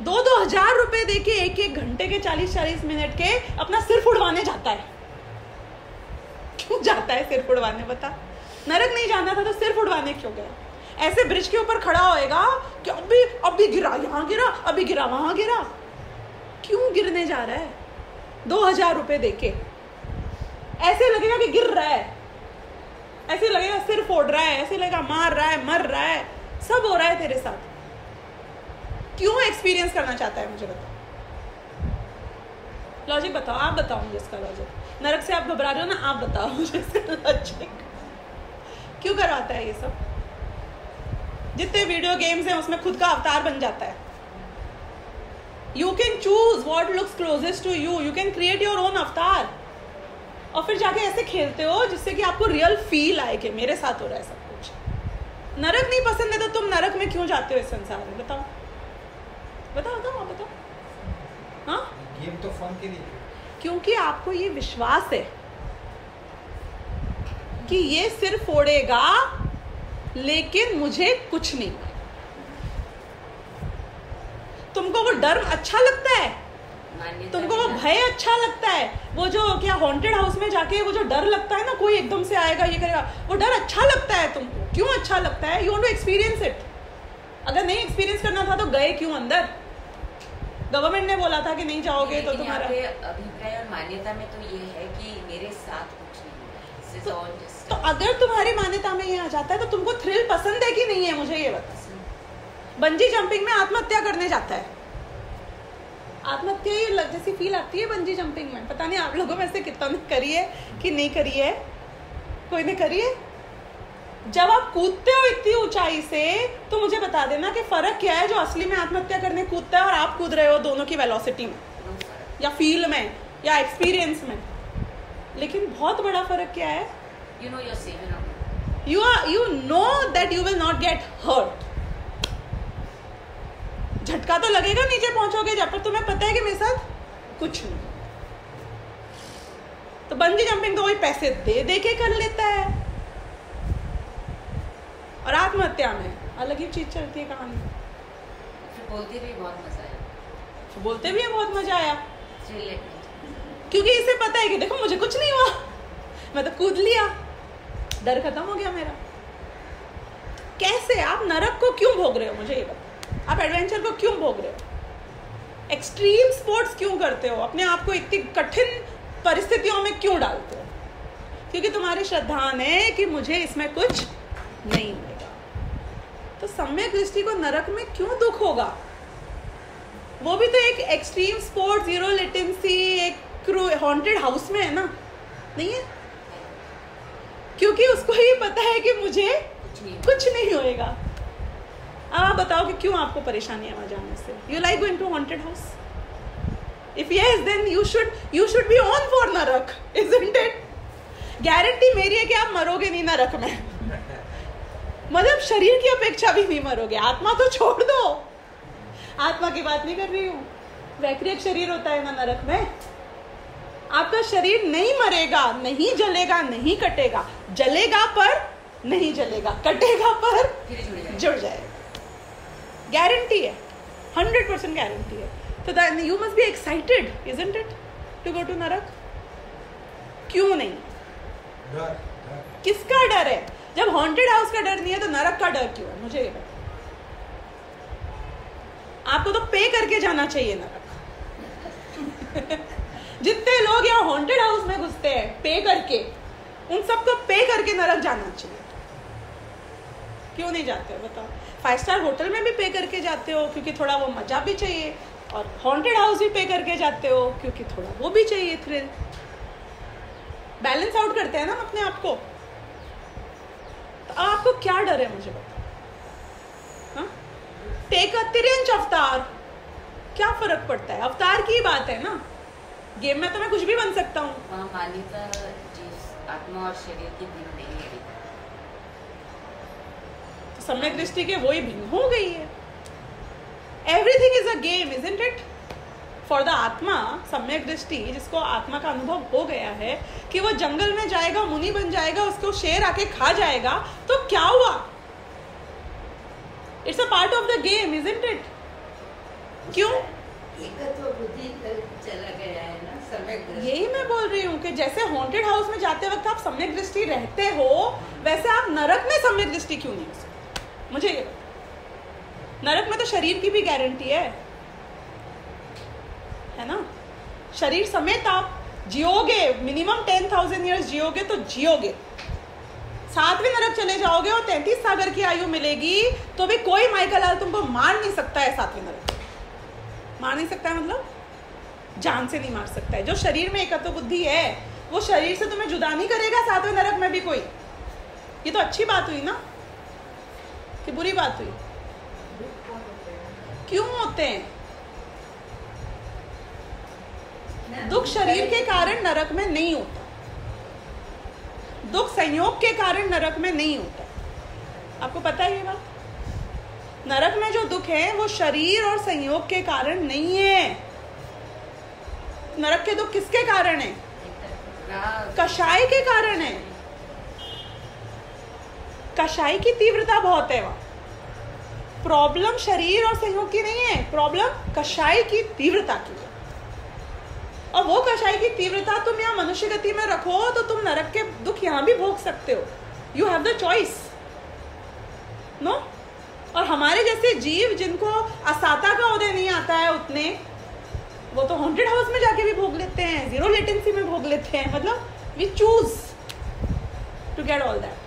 दो दो हज़ार रुपए दे के एक एक घंटे के चालीस चालीस मिनट के अपना सिर उड़वाने जाता है। क्यों जाता है सिर उड़वाने बता। नरक नहीं जाना था तो सिर उड़वाने क्यों गया ऐसे ब्रिज के ऊपर खड़ा होएगा कि अभी अभी गिरा, यहाँ गिरा, अभी गिरा, वहाँ गिरा। क्यों गिरने जा रहा है? दो हज़ार रुपए दे के। ऐसे लगेगा कि गिर रहा है। ऐसे लगेगा सिर फोड़ रहा है, ऐसे लगेगा मार रहा है, मर रहा है। सब हो रहा है तेरे साथ। क्यों एक्सपीरियंस करना चाहता है मुझे बताओ लॉजिक बताओ, आप बताओ मुझे इसका लॉजिक नरक से आप घबरा रहे हो ना, आप बताओ मुझे इसका लॉजिक क्यों करवाता है ये सब? जितने वीडियो गेम्स हैं उसमें खुद का अवतार बन जाता है। You can choose what looks closest to you you can create your own avatar और फिर जाके ऐसे खेलते हो जिससे कि आपको रियल फील आए कि मेरे साथ हो रहा है सब कुछ। नरक नहीं पसंद है तो तुम नरक में क्यों जाते हो इस संसार में? बताओ। बताओ बताओ आप बताओ। हाँ? गेम तो फन के लिए क्योंकि आपको ये विश्वास है कि ये सिर फोड़ेगा लेकिन मुझे कुछ नहीं। तुमको वो डर अच्छा लगता है? तुमको वो भय अच्छा लगता है? वो जो क्या हॉन्टेड हाउस में जाके वो जो डर लगता है ना कोई एकदम से आएगा ये करेगा वो डर अच्छा लगता है तुमको? क्यों अच्छा लगता है? You want to experience it अगर नहीं एक्सपीरियंस करना था तो गए क्यों अंदर? गवर्नमेंट ने बोला था कि नहीं जाओगे तो तुम्हारा अभिप्राय और मान्यता में तो ये है कि मेरे साथ कुछ नहीं तो- अगर तुम्हारी मान्यता में ये आ जाता है तो तुमको थ्रिल पसंद है कि नहीं है मुझे ये बता। बंजी जंपिंग में आत्महत्या करने जाता है। आत्महत्या ही लग जैसी फील आती है बंजी जंपिंग में। पता नहीं आप लोगों में से कितना ने करी है कि नहीं करी है। कोई ने करी है? जब आप कूदते हो इतनी ऊंचाई से तो मुझे बता देना कि फ़र्क क्या है जो असली में आत्महत्या करने कूदता है और आप कूद रहे हो दोनों की वेलोसिटी में, या फील में, या एक्सपीरियंस में। लेकिन बहुत बड़ा फ़र्क क्या है? You know you're saving up. you are you know that you will not get hurt. झटका तो लगेगा नीचे पहुंचोगे जब पर तुम्हें पता है कि मेरे साथ कुछ नहीं। तो बंजी जंपिंग तो वही पैसे दे दे के कर लेता है। और आत्महत्या में अलग ही चीज़ चलती है कहानी। बोलते भी बहुत मज़ा आया। तो बोलते भी है बहुत मज़ा आया. क्योंकि इसे पता है कि देखो मुझे कुछ नहीं हुआ। मैं तो कूद लिया। डर खत्म हो गया मेरा। कैसे? आप नरक को क्यों भोग रहे हो मुझे ये बताओ। आप एडवेंचर को क्यों भोग रहे हो? एक्सट्रीम स्पोर्ट्स क्यों करते हो? अपने आप को इतनी कठिन परिस्थितियों में क्यों डालते हो? क्योंकि तुम्हारी श्रद्धान है कि मुझे इसमें कुछ नहीं मिलेगा। तो सम्यक दृष्टि को नरक में क्यों दुख होगा? वो भी तो एक एक्सट्रीम स्पोर्ट ज़ीरो लेटेंसी एक हॉन्टेड हाउस में है ना? नहीं है? क्योंकि उसको ही पता है कि मुझे कुछ नहीं। होएगा। अब आप बताओ कि क्यों आपको परेशानी है वहाँ जाने से? You like going to haunted house if yes then you should you should be on for नरक इजंट इट गारंटी मेरी है कि आप मरोगे नहीं नरक में। मतलब शरीर की अपेक्षा भी नहीं मरोगे। आत्मा तो छोड़ दो। आत्मा की बात नहीं कर रही हूँ। वैक्रियक शरीर होता है ना नरक में। आपका शरीर नहीं मरेगा, नहीं जलेगा, नहीं कटेगा। जलेगा पर, नहीं जलेगा। कटेगा पर, जुड़ जाएगा। गारंटी है। हंड्रेड परसेंट गारंटी है। तो you must be excited isn't it to go to नरक क्यों नहीं? किसका डर है? जब हॉन्टेड हाउस का डर नहीं है तो नरक का डर क्यों है? मुझे ये आपको तो पे करके जाना चाहिए नरक जितने लोग यहाँ हॉन्टेड हाउस में घुसते हैं पे करके, उन सबको पे करके नरक जाना चाहिए। क्यों नहीं जाते हो, बताओ? फाइव स्टार होटल में भी पे करके जाते हो, क्योंकि थोड़ा वो मज़ा भी चाहिए, और हॉन्टेड हाउस भी पे करके जाते हो, क्योंकि थोड़ा वो भी चाहिए थ्रिल बैलेंस आउट करते हैं ना अपने आप को। तो आपको क्या डर है मुझे बताओ? टेक अ तिरंज अवतार क्या फ़र्क पड़ता है? अवतार की बात है ना। गेम में तो मैं कुछ भी बन सकता हूँ। वहाँ मान्यता आत्मा और शरीर की भिन्न नहीं है तो सम्यक दृष्टि के वही भिन्न हो गई है। Everything is a game isn't it for the आत्मा सम्यक दृष्टि जिसको आत्मा का अनुभव हो गया है कि वो जंगल में जाएगा मुनि बन जाएगा उसको शेर आके खा जाएगा तो क्या हुआ? It's a part of the game isn't it क्यों एकत्व बुद्धि चला गया है। यही मैं बोल रही हूँ कि जैसे हॉन्टेड हाउस में जाते वक्त आप सम्यक दृष्टि रहते हो, वैसे आप नरक में सम्यक दृष्टि क्यों नहीं हो मुझे ये नरक में तो शरीर की भी गारंटी है। है ना? शरीर समेत आप जियोगे मिनिमम टेन थाउज़ेंड ईयर्स जियोगे तो जियोगे। सातवें नरक चले जाओगे और तैतीस सागर की आयु मिलेगी तो भी कोई माइकल लाल तुमको मार नहीं सकता है सातवें नरक। मार नहीं सकता है मतलब? जान से नहीं मार सकता है। जो शरीर में एकत्व बुद्धि है, वो शरीर से तुम्हें जुदा नहीं करेगा, सातवें नरक में भी कोई। ये तो अच्छी बात हुई ना? कि बुरी बात हुई? क्यों होते हैं? दुख शरीर के कारण नरक में नहीं होता। दुख संयोग के कारण नरक में नहीं होता। आपको पता है ये बात? नरक में जो दुख है, वो शरीर और संयोग के कारण नहीं है। नरक के दुख किसके कारण है? कषाय के कारण है। कषाय की तीव्रता बहुत है वहाँ। प्रॉब्लम शरीर और संयोग की नहीं है, प्रॉब्लम कषाय की तीव्रता की है। और वो कषाय की तीव्रता तुम यहाँ मनुष्य गति में रखो तो तुम नरक के दुख यहाँ भी भोग सकते हो। You have the choice no और हमारे जैसे जीव जिनको असाता का उदय नहीं आता है उतने वो तो हॉन्टेड हाउस में जाके भी भोग लेते हैं ज़ीरो लेटेंसी में भोग लेते हैं मतलब we choose to get all that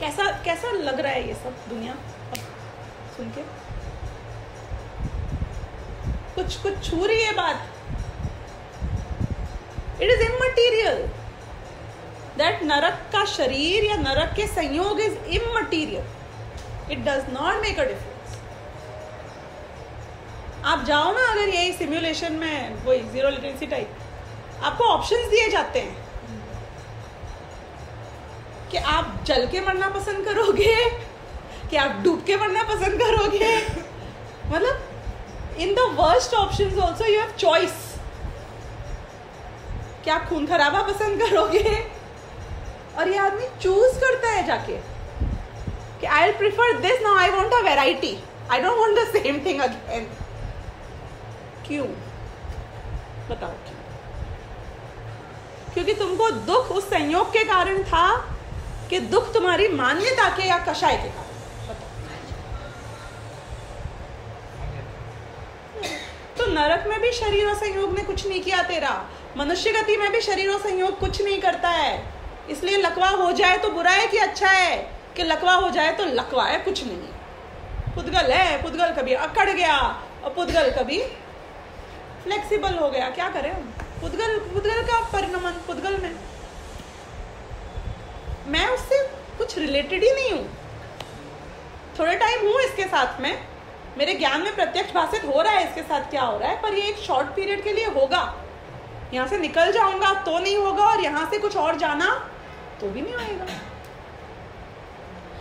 कैसा कैसा लग रहा है ये सब दुनिया? सुन के। कुछ कुछ छू रही है बात। इट इज़ इमटीरियल दैट नरक का शरीर या नरक के संयोग is immaterial it does not make a difference आप जाओ ना अगर यही सिमुलेशन में वही ज़ीरो लिटरेसी टाइप आपको ऑप्शंस दिए जाते हैं कि आप जल के मरना पसंद करोगे, कि आप डूब के मरना पसंद करोगे। मतलब in the worst option also you have choice क्या आप खून खराबा पसंद करोगे, और ये आदमी चूज़ करता है जाके कि I prefer this now I want a variety I don't want the same thing again क्यों? बताओ क्यों? क्योंकि तुमको दुख उस संयोग के कारण था कि दुख तुम्हारी मान्यता के या कषाय के कारण। तो नरक में भी शरीर और संयोग ने कुछ नहीं किया तेरा। मनुष्य गति में भी शरीर और संयोग कुछ नहीं करता है। इसलिए लकवा हो जाए तो बुरा है कि अच्छा है? कि लकवा हो जाए तो लकवा है, कुछ नहीं। पुद्गल है, पुद्गल कभी अकड़ गया और पुद्गल कभी फ्लेक्सिबल हो गया, क्या करें हम? पुद्गल पुद्गल का परिणमन, पुद्गल में। मैं उससे कुछ रिलेटेड ही नहीं हूँ। थोड़े टाइम हूँ इसके साथ में। मेरे ज्ञान में प्रत्यक्ष भाषित हो रहा है इसके साथ क्या हो रहा है, पर ये एक शॉर्ट पीरियड के लिए होगा। यहाँ से निकल जाऊँगा तो नहीं होगा, और यहाँ से कुछ और जाना तो भी नहीं आएगा।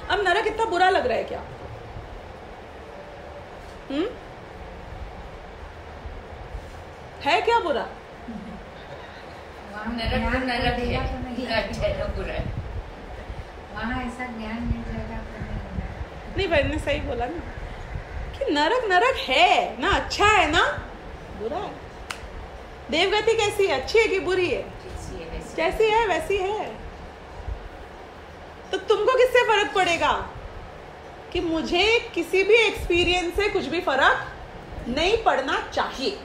अब नरक इतना बुरा लग रहा है क्या? हम्म है क्या बुरा वहाँ नरक तो ज्ञान नरक मिलेगा तो नहीं है अच्छा है बुरा है वहाँ ऐसा ज्ञान मिल जाएगा तो क्या बुरा? नहीं। भाई ने सही बोला ना। कि नरक नरक है ना अच्छा है ना? बुरा है। देवगति कैसी है? अच्छी है कि बुरी है? जैसी है वैसी है। तो तुमको किससे फ़र्क पड़ेगा? कि मुझे किसी भी एक्सपीरियंस से कुछ भी फ़र्क नहीं पड़ना चाहिए।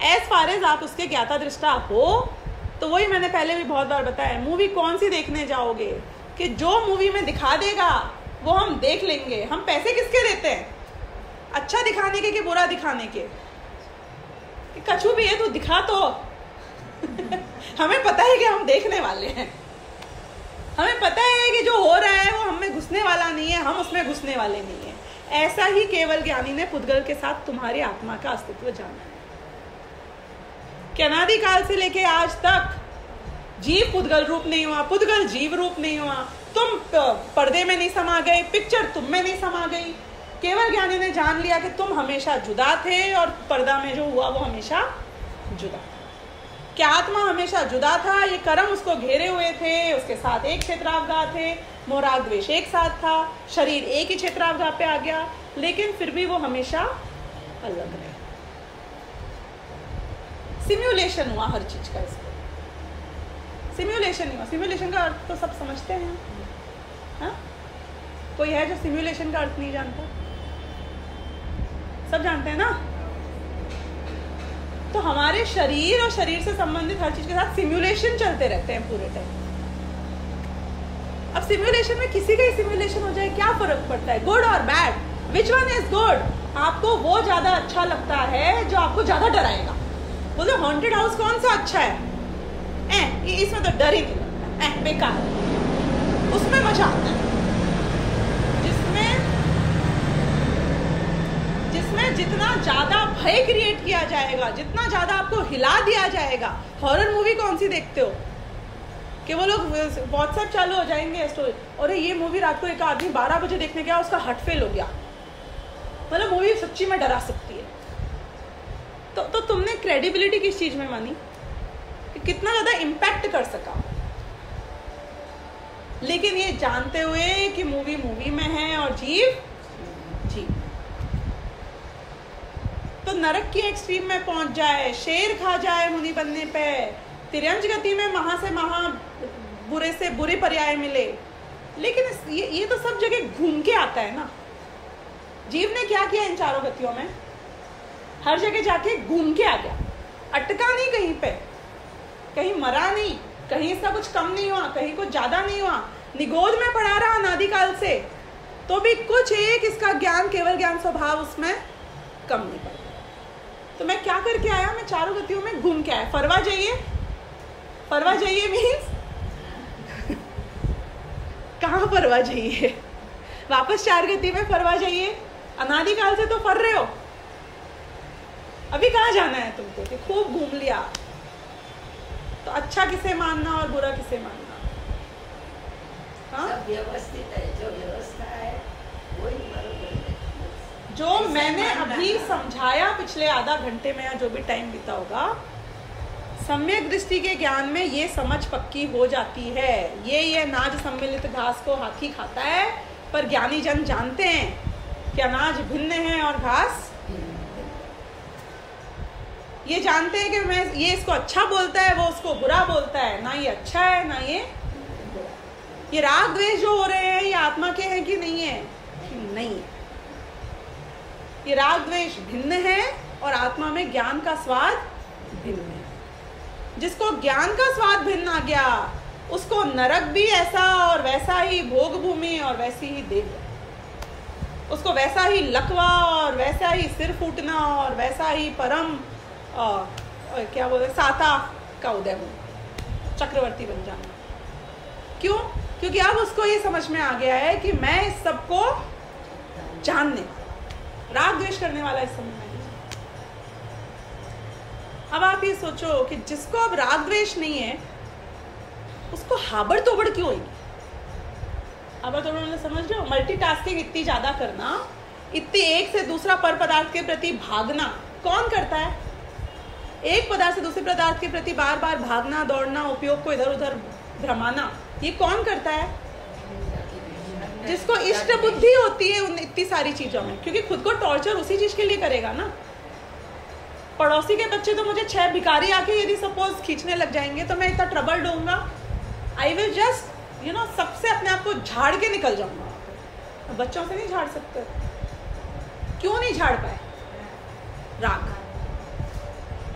एज फार एज आप उसके ज्ञाता दृष्टा हो तो वही मैंने पहले भी बहुत बार बताया मूवी कौन सी देखने जाओगे? कि जो मूवी में दिखा देगा, वो हम देख लेंगे। हम पैसे किसके देते हैं? अच्छा दिखाने के कि बुरा दिखाने के? कि कछू भी है तो दिखा तो। हमें पता है कि हम देखने वाले हैं। हमें पता है कि जो हो रहा है, वो हमें घुसने वाला नहीं है, हम उसमें घुसने वाले नहीं है। ऐसा ही केवल ज्ञानी ने पुद्गल के साथ तुम्हारी आत्मा का अस्तित्व जाना है। कि अनादि काल से लेके आज तक, जीव पुद्गल रूप नहीं हुआ, पुद्गल जीव रूप नहीं हुआ। तुम पर्दे में नहीं समा गए पिक्चर तुम में नहीं समा गई। केवल ज्ञानी ने जान लिया कि तुम हमेशा जुदा थे और पर्दा में जो हुआ वो हमेशा जुदा क्या आत्मा हमेशा जुदा था? ये कर्म उसको घेरे हुए थे, उसके साथ एक क्षेत्रावगाह थे मोराग द्वेष एक साथ था, शरीर एक ही क्षेत्रावगाह पे आ गया, लेकिन फिर भी वो हमेशा अलग रहे। सिम्युलेशन हुआ हर चीज़ का इसको सिम्युलेशन हुआ। सिम्युलेशन का अर्थ तो सब समझते हैं। हा? कोई है जो सिम्युलेशन का अर्थ नहीं जानता? सब जानते हैं ना? तो हमारे शरीर और शरीर से संबंधित हर चीज़ के साथ सिम्युलेशन चलते रहते हैं पूरे टाइम अब सिम्युलेशन में किसी का ही सिम्युलेशन हो जाए, क्या फ़र्क पड़ता है? गुड और bad which one is good आपको वो ज़्यादा अच्छा लगता है जो आपको ज़्यादा डराएगा। बोले हॉन्टेड हाउस कौन सा अच्छा है? ए, इसमें तो डर ही नहीं लगता। ए, बेकार। उसमें मज़ा आता है। जिसमें जिसमें जितना ज़्यादा भय क्रिएट किया जाएगा जितना ज़्यादा आपको हिला दिया जाएगा हॉरर मूवी कौन सी देखते हो? कि वो लोग व्हाट्सएप चालू हो जाएँगे स्टोरी और ये मूवी रात को एक आदमी बारह बजे देखने गया उसका हट फेल हो गया। मतलब मूवी सच्ची में डरा सकती है। तो तो तुमने क्रेडिबिलिटी किस चीज़ में मानी? कि कितना ज़्यादा इम्पैक्ट कर सका? लेकिन ये जानते हुए कि मूवी मूवी में है और जीव? जीव तो नरक की एक्सट्रीम में पहुँच जाए, शेर खा जाए मुनि बनने पे तिरंज गति में महा से महा बुरे से बुरे पर्याय मिले। लेकिन ये ये तो सब जगह घूम के आता है ना। जीव ने क्या किया इन चारों गतियों में? हर जगह जाके घूम के आ गया। अटका नहीं कहीं पे। कहीं मरा नहीं, कहीं इसका कुछ कम नहीं हुआ, कहीं कुछ ज़्यादा नहीं हुआ। निगोद में पढ़ा रहा अनादिकाल से तो भी कुछ एक इसका ज्ञान, केवल ज्ञान स्वभाव उसमें कम नहीं पड़ा। तो मैं क्या करके आया? मैं चारों गतियों में घूम के आया। फरवा जाइए। फरवा जाइए मीन्स कहाँ फरवा जाइए? वापस चार गति में फरवा जाइए। अनादिकाल से तो फर रहे हो। अभी कहाँ जाना है तुमको? कि खूब घूम लिया। तो अच्छा किसे मानना और बुरा किसे मानना? हाँ? व्यवस्थित है जो व्यवस्था है वही जो मैंने अभी समझाया पिछले आधा घंटे में या जो भी टाइम बीता होगा सम्यक दृष्टि के ज्ञान में ये समझ पक्की हो जाती है। ये ये अनाज सम्मिलित घास को हाथी खाता है पर ज्ञानी जन जानते हैं कि अनाज भिन्न है और घास ये जानते हैं कि मैं ये इसको अच्छा बोलता है, वो उसको बुरा बोलता है। ना ये अच्छा है, ना ये ये राग द्वेष जो हो रहे हैं, ये आत्मा के हैं कि नहीं है? नहीं ये राग द्वेष भिन्न है और आत्मा में ज्ञान का स्वाद भिन्न है। जिसको ज्ञान का स्वाद भिन्न आ गया, उसको नरक भी ऐसा और वैसा ही भोग भूमि और वैसी ही देव उसको वैसा ही लकवा और वैसा ही सिर फूटना और वैसा ही परम क्या बोलते साता का उदय हो। चक्रवर्ती बन जाना क्यों? क्योंकि अब उसको ये समझ में आ गया है कि मैं इस सबको जानने, राग द्वेष करने वाला इस समय में अब आप ये सोचो कि जिसको अब राग द्वेष नहीं है, उसको हाबड़ तोबड़ क्यों होगी? हाबड़ तोबड़ मतलब समझ हो? मल्टीटास्किंग इतनी ज़्यादा करना, इतनी एक से दूसरा पर पदार्थ के प्रति भागना, कौन करता है? एक पदार्थ से दूसरे पदार्थ के प्रति बार बार भागना, दौड़ना, उपयोग को इधर उधर भ्रमाना ये कौन करता है? जिसको इष्ट बुद्धि होती है उन इतनी सारी चीज़ों में, क्योंकि खुद को टॉर्चर उसी चीज़ के लिए करेगा ना। पड़ोसी के बच्चे तो मुझे छह भिखारी आके यदि सपोज़ खींचने लग जाएँगे तो मैं इतना trouble डूँगा I will just you know सबसे अपने आप को झाड़ के निकल जाऊँगा। बच्चों से नहीं झाड़ सकते। क्यों नहीं झाड़ पाए? राग।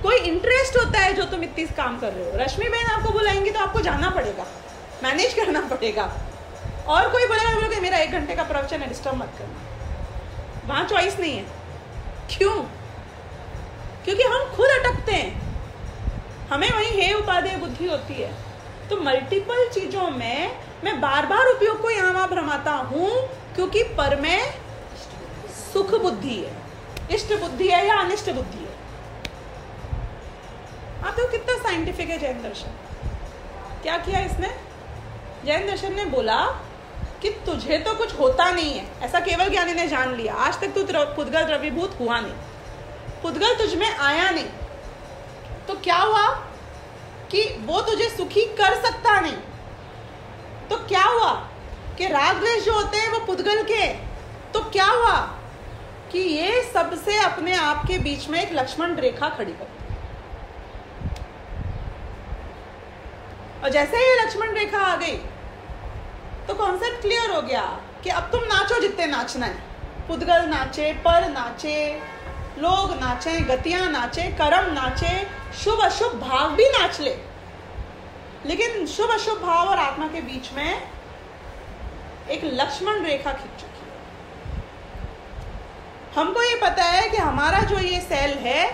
कोई इंटरेस्ट होता है जो तुम इतनी काम कर रहे हो। रश्मि बहन आपको बुलाएँगी तो आपको जाना पड़ेगा। मैनेज करना पड़ेगा। और कोई बोलेगा बोलोगे मेरा एक घंटे का प्रवचन है डिस्टर्ब मत करना। वहाँ चॉइस नहीं है। क्यों? क्योंकि हम खुद अटकते हैं। हमें वही हे उपाधेय बुद्धि होती है। तो मल्टीपल चीज़ों में मैं बार बार उपयोग को यहाँ वहाँ भ्रमाता हूँ, क्योंकि पर में सुख बुद्धि है। इष्ट बुद्धि है या अनिष्ट बुद्धि है? आप देखो कितना साइंटिफिक है जैन दर्शन? क्या किया इसने? जैन दर्शन ने बोला कि तुझे तो कुछ होता नहीं है। ऐसा केवल ज्ञानी ने जान लिया। आज तक तू पुद्गल द्रवीभूत हुआ नहीं। पुद्गल तुझ में आया नहीं। तो क्या हुआ कि वो तुझे सुखी कर सकता नहीं? तो क्या हुआ कि राग द्वेष जो होते हैं वो पुद्गल के? तो क्या हुआ कि ये सबसे अपने आप के बीच में एक लक्ष्मण रेखा खड़ी कर और जैसे ही लक्ष्मण रेखा आ गई तो कॉन्सेप्ट क्लियर हो गया कि अब तुम नाचो जितने नाचना है। पुद्गल नाचे, पर नाचे, लोग नाचे, गतियाँ नाचे, कर्म नाचे, शुभ अशुभ भाव भी नाच ले। लेकिन शुभ अशुभ भाव और आत्मा के बीच में एक लक्ष्मण रेखा खिंच चुकी है। हमको ये पता है कि हमारा जो ये सेल है,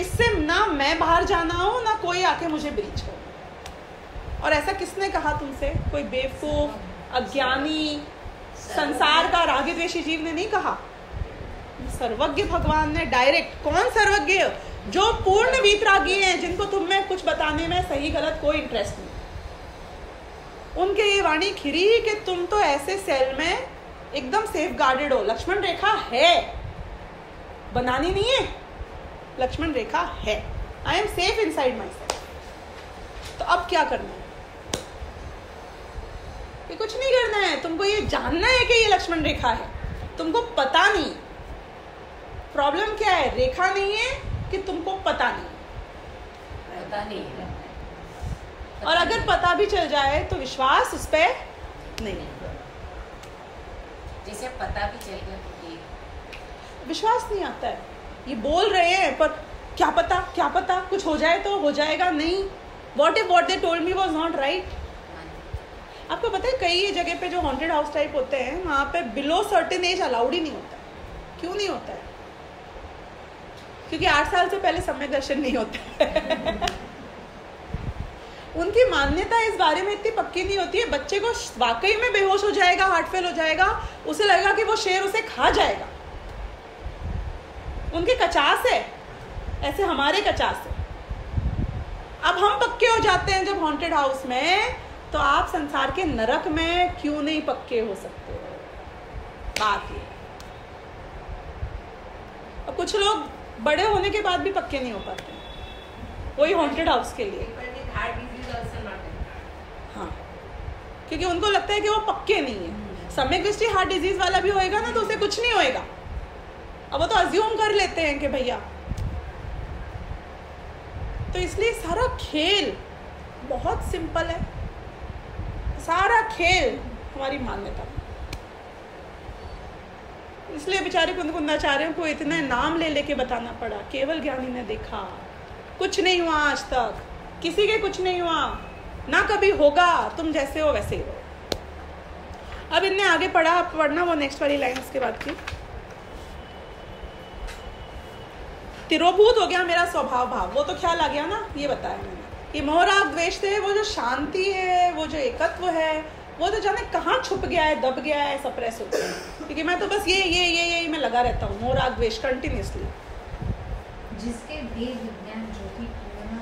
इससे ना मैं बाहर जाना हूँ, ना कोई आके मुझे ब्रीच करे। और ऐसा किसने कहा तुमसे? कोई बेवकूफ़, अज्ञानी, संसार का रागी द्वेषी जीव ने नहीं कहा? सर्वज्ञ भगवान ने डायरेक्ट, कौन सर्वज्ञ? जो पूर्ण वीतरागी हैं, जिनको तुम में कुछ बताने में सही गलत कोई इंटरेस्ट नहीं। उनके ये वाणी खिरी कि तुम तो ऐसे सेल में एकदम सेफ़ गार्डेड हो। लक्ष्मण रेखा है। बनानी नहीं है। लक्ष्मण रेखा है। I am safe inside myself तो अब क्या करना है? ये कुछ नहीं करना है। तुमको ये जानना है कि ये लक्ष्मण रेखा है। तुमको पता नहीं। प्रॉब्लम क्या है? रेखा नहीं है कि तुमको पता नहीं। पता नहीं है। और अगर पता भी चल जाए तो विश्वास उस पर नहीं जैसे पता भी चल गया कि विश्वास नहीं आता है। ये बोल रहे हैं पर क्या पता? क्या पता? कुछ हो जाए तो हो जाएगा नहीं। What if what they told me was not right आपको पता है, कई जगह पे जो हॉन्टेड हाउस टाइप होते हैं, वहाँ पे बिलो सर्टेन एज अलाउड ही नहीं होता। क्यों नहीं होता है? क्योंकि आठ साल से पहले समय दर्शन नहीं होता। उनकी मान्यता इस बारे में इतनी पक्की नहीं होती है। बच्चे को वाकई में बेहोश हो जाएगा हार्ट फेल हो जाएगा, उसे लगेगा कि वो शेर उसे खा जाएगा। उनके कचास है। ऐसे हमारे कचास है। अब हम पक्के हो जाते हैं जब हॉन्टेड हाउस में तो आप संसार के नरक में क्यों नहीं पक्के हो सकते? बात ये। अब कुछ लोग बड़े होने के बाद भी पक्के नहीं हो पाते। वही हॉन्टेड हाउस के लिए। हाँ। क्योंकि उनको लगता है कि वो पक्के नहीं है। समय दृष्टि हार्ट डिज़ीज़ वाला भी होएगा ना तो उसे कुछ नहीं होएगा। अब वो तो अज्यूम कर लेते हैं कि भैया। तो इसलिए सारा खेल बहुत सिंपल है। सारा खेल हमारी मान्यता। इसलिए बेचारे कुंद कुंदाचार्यों को इतना नाम ले लेके बताना पड़ा। केवल ज्ञानी ने देखा। कुछ नहीं हुआ आज तक। किसी के कुछ नहीं हुआ। ना कभी होगा। तुम जैसे हो, वैसे ही हो। अब इनने आगे पढ़ा, पढ़ना वो नेक्स्ट वाली लाइन उसके बाद की। तिरोभूत हो गया मेरा स्वभाव भाव वो तो ख्याल आ गया ना? ये बताया मैंने। ये मोहराग द्वेष थे वो जो शांति है, वो जो एकत्व है, वो तो जाने कहाँ छुप गया है, दब गया है सप्रेस हो गया। क्योंकि मैं तो बस ये ये ये ये, मैं लगा रहता हूँ मोहराग द्वेष कंटिन्यूसली जिसके विज्ञान ज्योति पूर्ण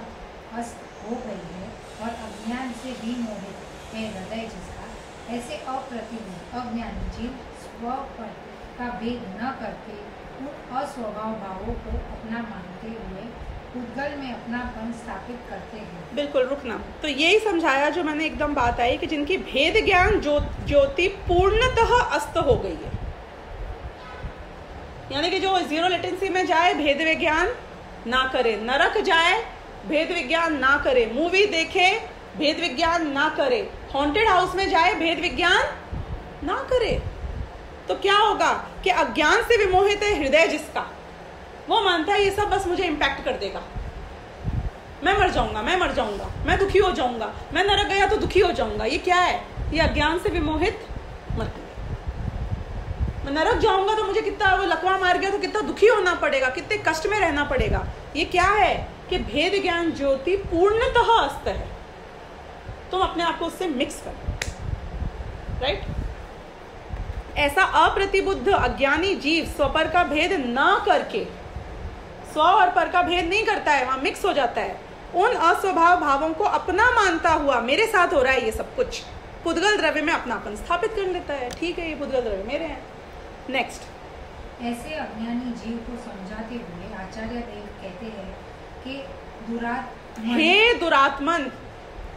हो गई है और अज्ञान से भी मोहित है हृदय जिसका, ऐसे अप्रतिबंध अज्ञानी जीव स्व पर का भेद न करके उन अस्वभाव भावों को अपना मानते हुए उद्गल में अपनापन स्थापित करते हैं। बिल्कुल रुकना। तो यही समझाया जो मैंने एकदम बात आई कि जिनकी भेद ज्ञान ज्यो, ज्योति पूर्णतः अस्त हो गई है। यानी कि जो ज़ीरो लेटेंसी में जाए भेद विज्ञान ना करे। नरक जाए भेद विज्ञान ना करे। मूवी देखे भेद विज्ञान ना करे। हॉन्टेड हाउस में जाए भेद विज्ञान ना करे। तो क्या होगा कि अज्ञान से विमोहित है हृदय जिसका? वो मानता है ये सब बस मुझे इम्पैक्ट कर देगा। मैं मर जाऊँगा, मैं मर जाऊँगा, मैं दुखी हो जाऊँगा, मैं नरक गया तो दुखी हो जाऊँगा। ये क्या है? ये अज्ञान से विमोहित मत मैं नरक जाऊँगा तो मुझे कितना वो लकवा मार गया तो कितना दुखी होना पड़ेगा, कितने कष्ट में रहना पड़ेगा। ये क्या है कि भेद ज्ञान ज्योति पूर्णतः अस्त है। तुम अपने आप को उससे मिक्स कर राइट ऐसा अप्रतिबुद्ध अज्ञानी जीव स्वपर का भेद न करके स्व और पर का भेद नहीं करता है वहाँ मिक्स हो जाता है। उन अस्वभाव भावों को अपना मानता हुआ मेरे साथ हो रहा है ये सब कुछ। पुद्गल द्रव्य में अपनापन स्थापित कर लेता है। ठीक है ये पुद्गल द्रव्य मेरे हैं। नेक्स्ट ऐसे अज्ञानी जीव को समझाते हुए आचार्य देव कहते हैं कि दुरात्मन हे दुरात्मन।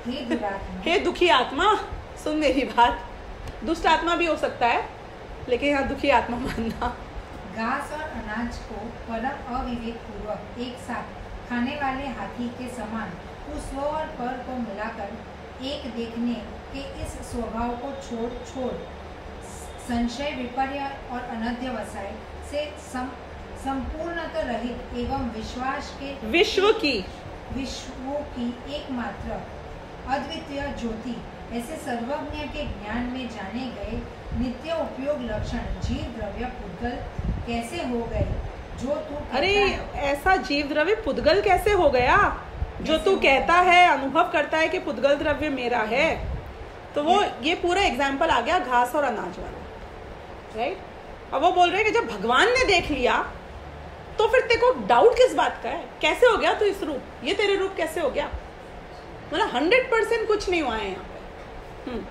हे दुरात्मन। हे दुखी आत्मा सुन मेरी बात। दुष्ट आत्मा भी हो सकता है लेकिन यहाँ दुखी आत्मा मानना। घास और अनाज को परम अविवेक पूर्वक एक साथ खाने वाले हाथी के समान उस स्व और पर को मिलाकर एक देखने के इस स्वभाव को छोड़ छोड़ संशय विपर्य और अनध्यवसाय से सम, संपूर्णतः रहित एवं विश्वास के विश्व की। विश्व की एकमात्र अद्वितीय ज्योति ऐसे सर्वज्ञ के ज्ञान में जाने गए नित्य उपयोग लक्षण जीव द्रव्य पुद्गल कैसे हो गए? जो तू अरे ऐसा जीव द्रव्य पुद्गल कैसे हो गया? जो तू कहता है अनुभव करता है कि पुद्गल द्रव्य मेरा है तो वो ये पूरा एग्ज़ाम्पल आ गया घास और अनाज वाला राइट अब वो बोल रहे हैं कि जब भगवान ने देख लिया तो फिर तेरे को डाउट किस बात का है? कैसे हो गया तू इस रूप? ये तेरे रूप कैसे हो गया? मतलब हंड्रेड परसेंट कुछ नहीं हुआ है यहाँ पे। हम्म।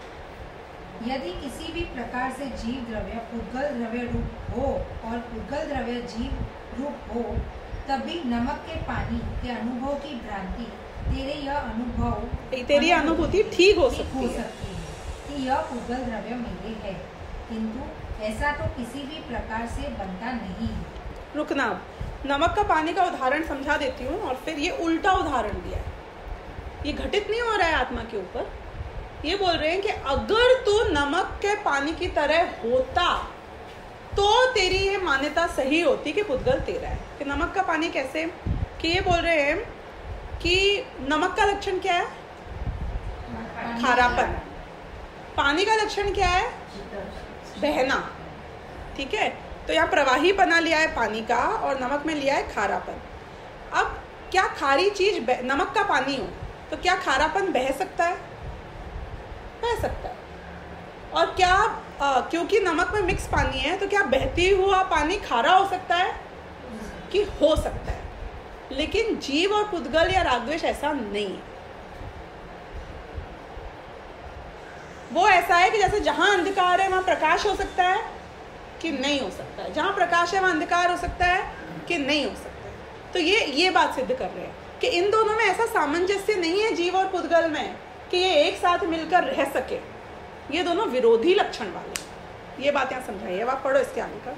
यदि किसी भी प्रकार से जीव द्रव्य पुद्गल द्रव्य रूप हो और पुद्गल द्रव्य जीव रूप हो तभी नमक के पानी के अनुभव की भ्रांति तेरे यह अनुभव तेरी अनुभूति ठीक हो सकती हो। सकती है कि यह पुद्गल द्रव्य मेरे है। किंतु ऐसा तो किसी भी प्रकार से बनता नहीं। है रुकना नमक का पानी का उदाहरण समझा देती हूँ और फिर ये उल्टा उदाहरण दिया है। ये घटित नहीं हो रहा है आत्मा के ऊपर? ये बोल रहे हैं कि अगर तू नमक के पानी की तरह होता तो तेरी ये मान्यता सही होती कि पुद्गल तेरा है। कि नमक का पानी कैसे? कि ये बोल रहे हैं कि नमक का लक्षण क्या है? खारापन। पानी का लक्षण क्या है? बहना। ठीक है? तो यहाँ प्रवाही बना लिया है पानी का और नमक में लिया है खारापन। अब क्या खारी चीज़ नमक का पानी हो तो क्या खारापन बह सकता है? बह सकता है। और क्या अ, क्योंकि नमक में मिक्स पानी है तो क्या बहती हुआ पानी खारा हो सकता है? कि हो सकता है। लेकिन जीव और पुद्गल या रागद्वेष ऐसा नहीं है। वो ऐसा है कि जैसे जहाँ अंधकार है वहाँ प्रकाश हो सकता है कि नहीं हो सकता है। जहाँ प्रकाश है वहाँ अंधकार हो सकता है कि नहीं हो सकता है। तो ये ये बात सिद्ध कर रहे हैं कि इन दोनों में ऐसा सामंजस्य नहीं है जीव और पुद्गल में। कि ये एक साथ मिलकर रह सके। ये दोनों विरोधी लक्षण वाले ये बात यहाँ समझाइए अब आप पढ़ो इसके आगे का।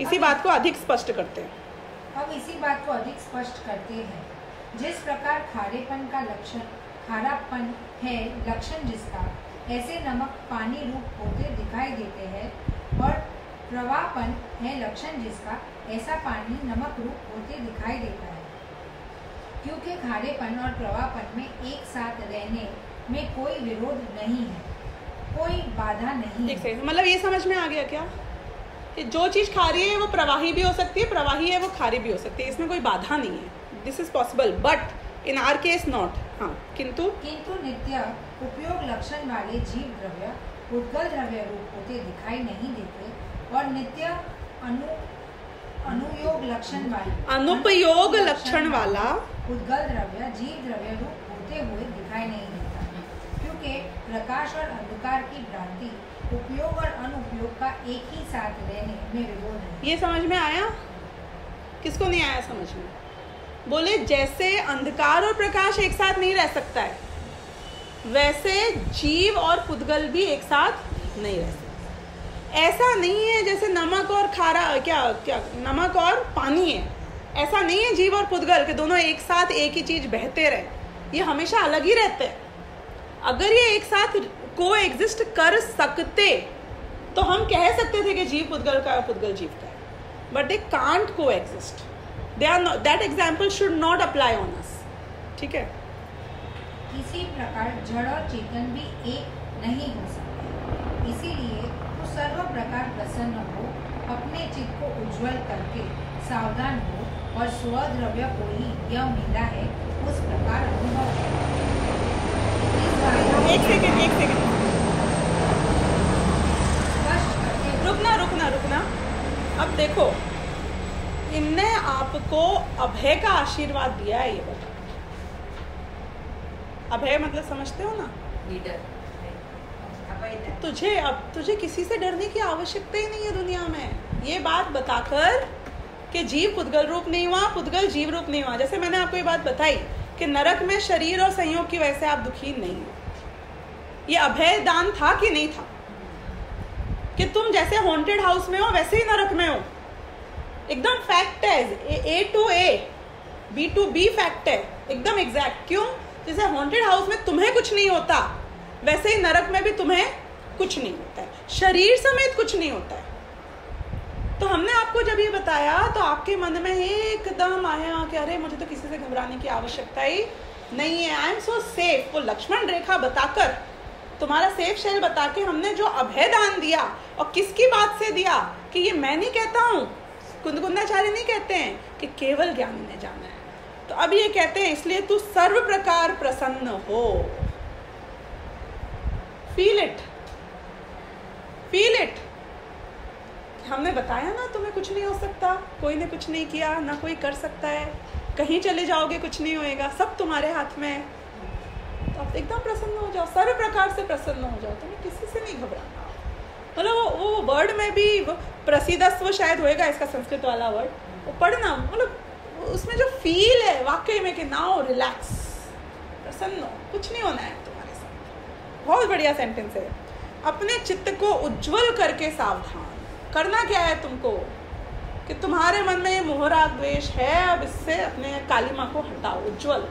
इसी बात को अधिक स्पष्ट करते हैं। अब इसी बात को अधिक स्पष्ट करते हैं। जिस प्रकार खारेपन का लक्षण खारापन है लक्षण जिसका ऐसे नमक पानी रूप होते दिखाई देते हैं और प्रवाहपन है लक्षण जिसका ऐसा पानी नमक रूप होते दिखाई देता है। क्योंकि खारेपन और प्रवाहपन में एक साथ रहने में कोई विरोध नहीं है। कोई बाधा नहीं है। मतलब ये समझ में आ गया क्या? कि जो चीज़ खारी है वो प्रवाही भी हो सकती है प्रवाही है वो खारी भी हो सकती है। इसमें कोई बाधा नहीं है। This is possible but in our case not हाँ किंतु? किंतु नित्य उपयोग लक्षण वाले जीव द्रव्य उद्गल द्रव्य रूप होते दिखाई नहीं देते और नित्य अनु अनुयोग लक्षण वाले। अनुपयोग लक्षण वाला। उद्गल द्रव्य जीव द्रव्य रूप होते हुए दिखाई नहीं देता क्योंकि प्रकाश और अंधकार की भ्रांति उपयोग और अनुपयोग का एक ही साथ रहने में विरोध है। ये समझ में आया? किसको नहीं आया समझ में? बोले जैसे अंधकार और प्रकाश एक साथ नहीं रह सकता है वैसे जीव और पुद्गल भी एक साथ नहीं रह सकते। ऐसा नहीं है जैसे नमक और खारा, क्या क्या, नमक और पानी है। ऐसा नहीं है जीव और पुद्गल के दोनों एक साथ एक ही चीज़ बहते रहे। ये हमेशा अलग ही रहते हैं। अगर ये एक साथ को एग्जिस्ट कर सकते तो हम कह सकते थे कि जीव पुद्गल का और पुद्गल जीव का है। But they can't coexist they are that example should not apply on us ठीक है? इसी प्रकार जड़ और चेतन भी एक नहीं हो सकते। इसीलिए सर्व प्रकार प्रसन्न हो अपने चित्त को उज्जवल करके सावधान हो और स्वद्रव्य को ही यह मिला है उस प्रकार अनुभव एक सेकेंड एक सेकेंड स्पष्ट करते अब देखो इनने आपको अभय का आशीर्वाद दिया है ये बताओ अभय मतलब समझते हो ना? लीडर तुझे अब तुझे किसी से डरने की आवश्यकता ही नहीं है दुनिया में। ये बात बताकर कि जीव पुद्गल रूप नहीं हुआ पुद्गल जीव रूप नहीं हुआ। जैसे मैंने आपको ये बात बताई कि नरक में शरीर और संयोग की वजह से आप दुखी नहीं ये अभय दान था कि नहीं था? कि तुम जैसे हॉन्टेड हाउस में हो, वैसे ही नरक में हो। एकदम फैक्ट है A to A B to B fact है। एकदम एग्जैक्ट क्यों? जैसे हॉन्टेड हाउस में तुम्हें कुछ नहीं होता। वैसे ही नरक में भी तुम्हें कुछ नहीं होता है। शरीर समेत कुछ नहीं होता है। तो हमने आपको जब ये बताया तो आपके मन में एकदम आया कि अरे, मुझे तो किसी से घबराने की आवश्यकता ही नहीं है। आई एम सो सेफ़ वो लक्ष्मण रेखा बताकर, तुम्हारा सेफ़ शहर बता के हमने जो अभय दान दिया और किसकी बात से दिया कि ये मैं नहीं कहता हूँ कुंदकुंदाचार्य नहीं कहते हैं कि केवल ज्ञानी ने जाना है। तो अब ये कहते हैं, इसलिए तू सर्व प्रकार प्रसन्न हो। फील इट फील इट हमने बताया ना तुम्हें कुछ नहीं हो सकता, कोई ने कुछ नहीं किया, ना कोई कर सकता है। कहीं चले जाओगे कुछ नहीं होएगा, सब तुम्हारे हाथ में है। तो आप एकदम प्रसन्न हो जाओ सर्व प्रकार से प्रसन्न हो जाओ, तुम्हें किसी से नहीं घबराना। मतलब वो वो वर्ड में भी प्रसिद्धस्व शायद होएगा इसका संस्कृत वाला वर्ड वो पढ़ना मतलब उसमें जो फील है, वाकई में कि नाउ रिलैक्स प्रसन्न हो, कुछ नहीं होना है। बहुत बढ़िया सेंटेंस है। अपने चित्त को उज्जवल करके सावधान। करना क्या है तुमको? कि तुम्हारे मन में मोहरा द्वेष है, अब इससे अपने काली माँ को हटाओ, उज्जवल।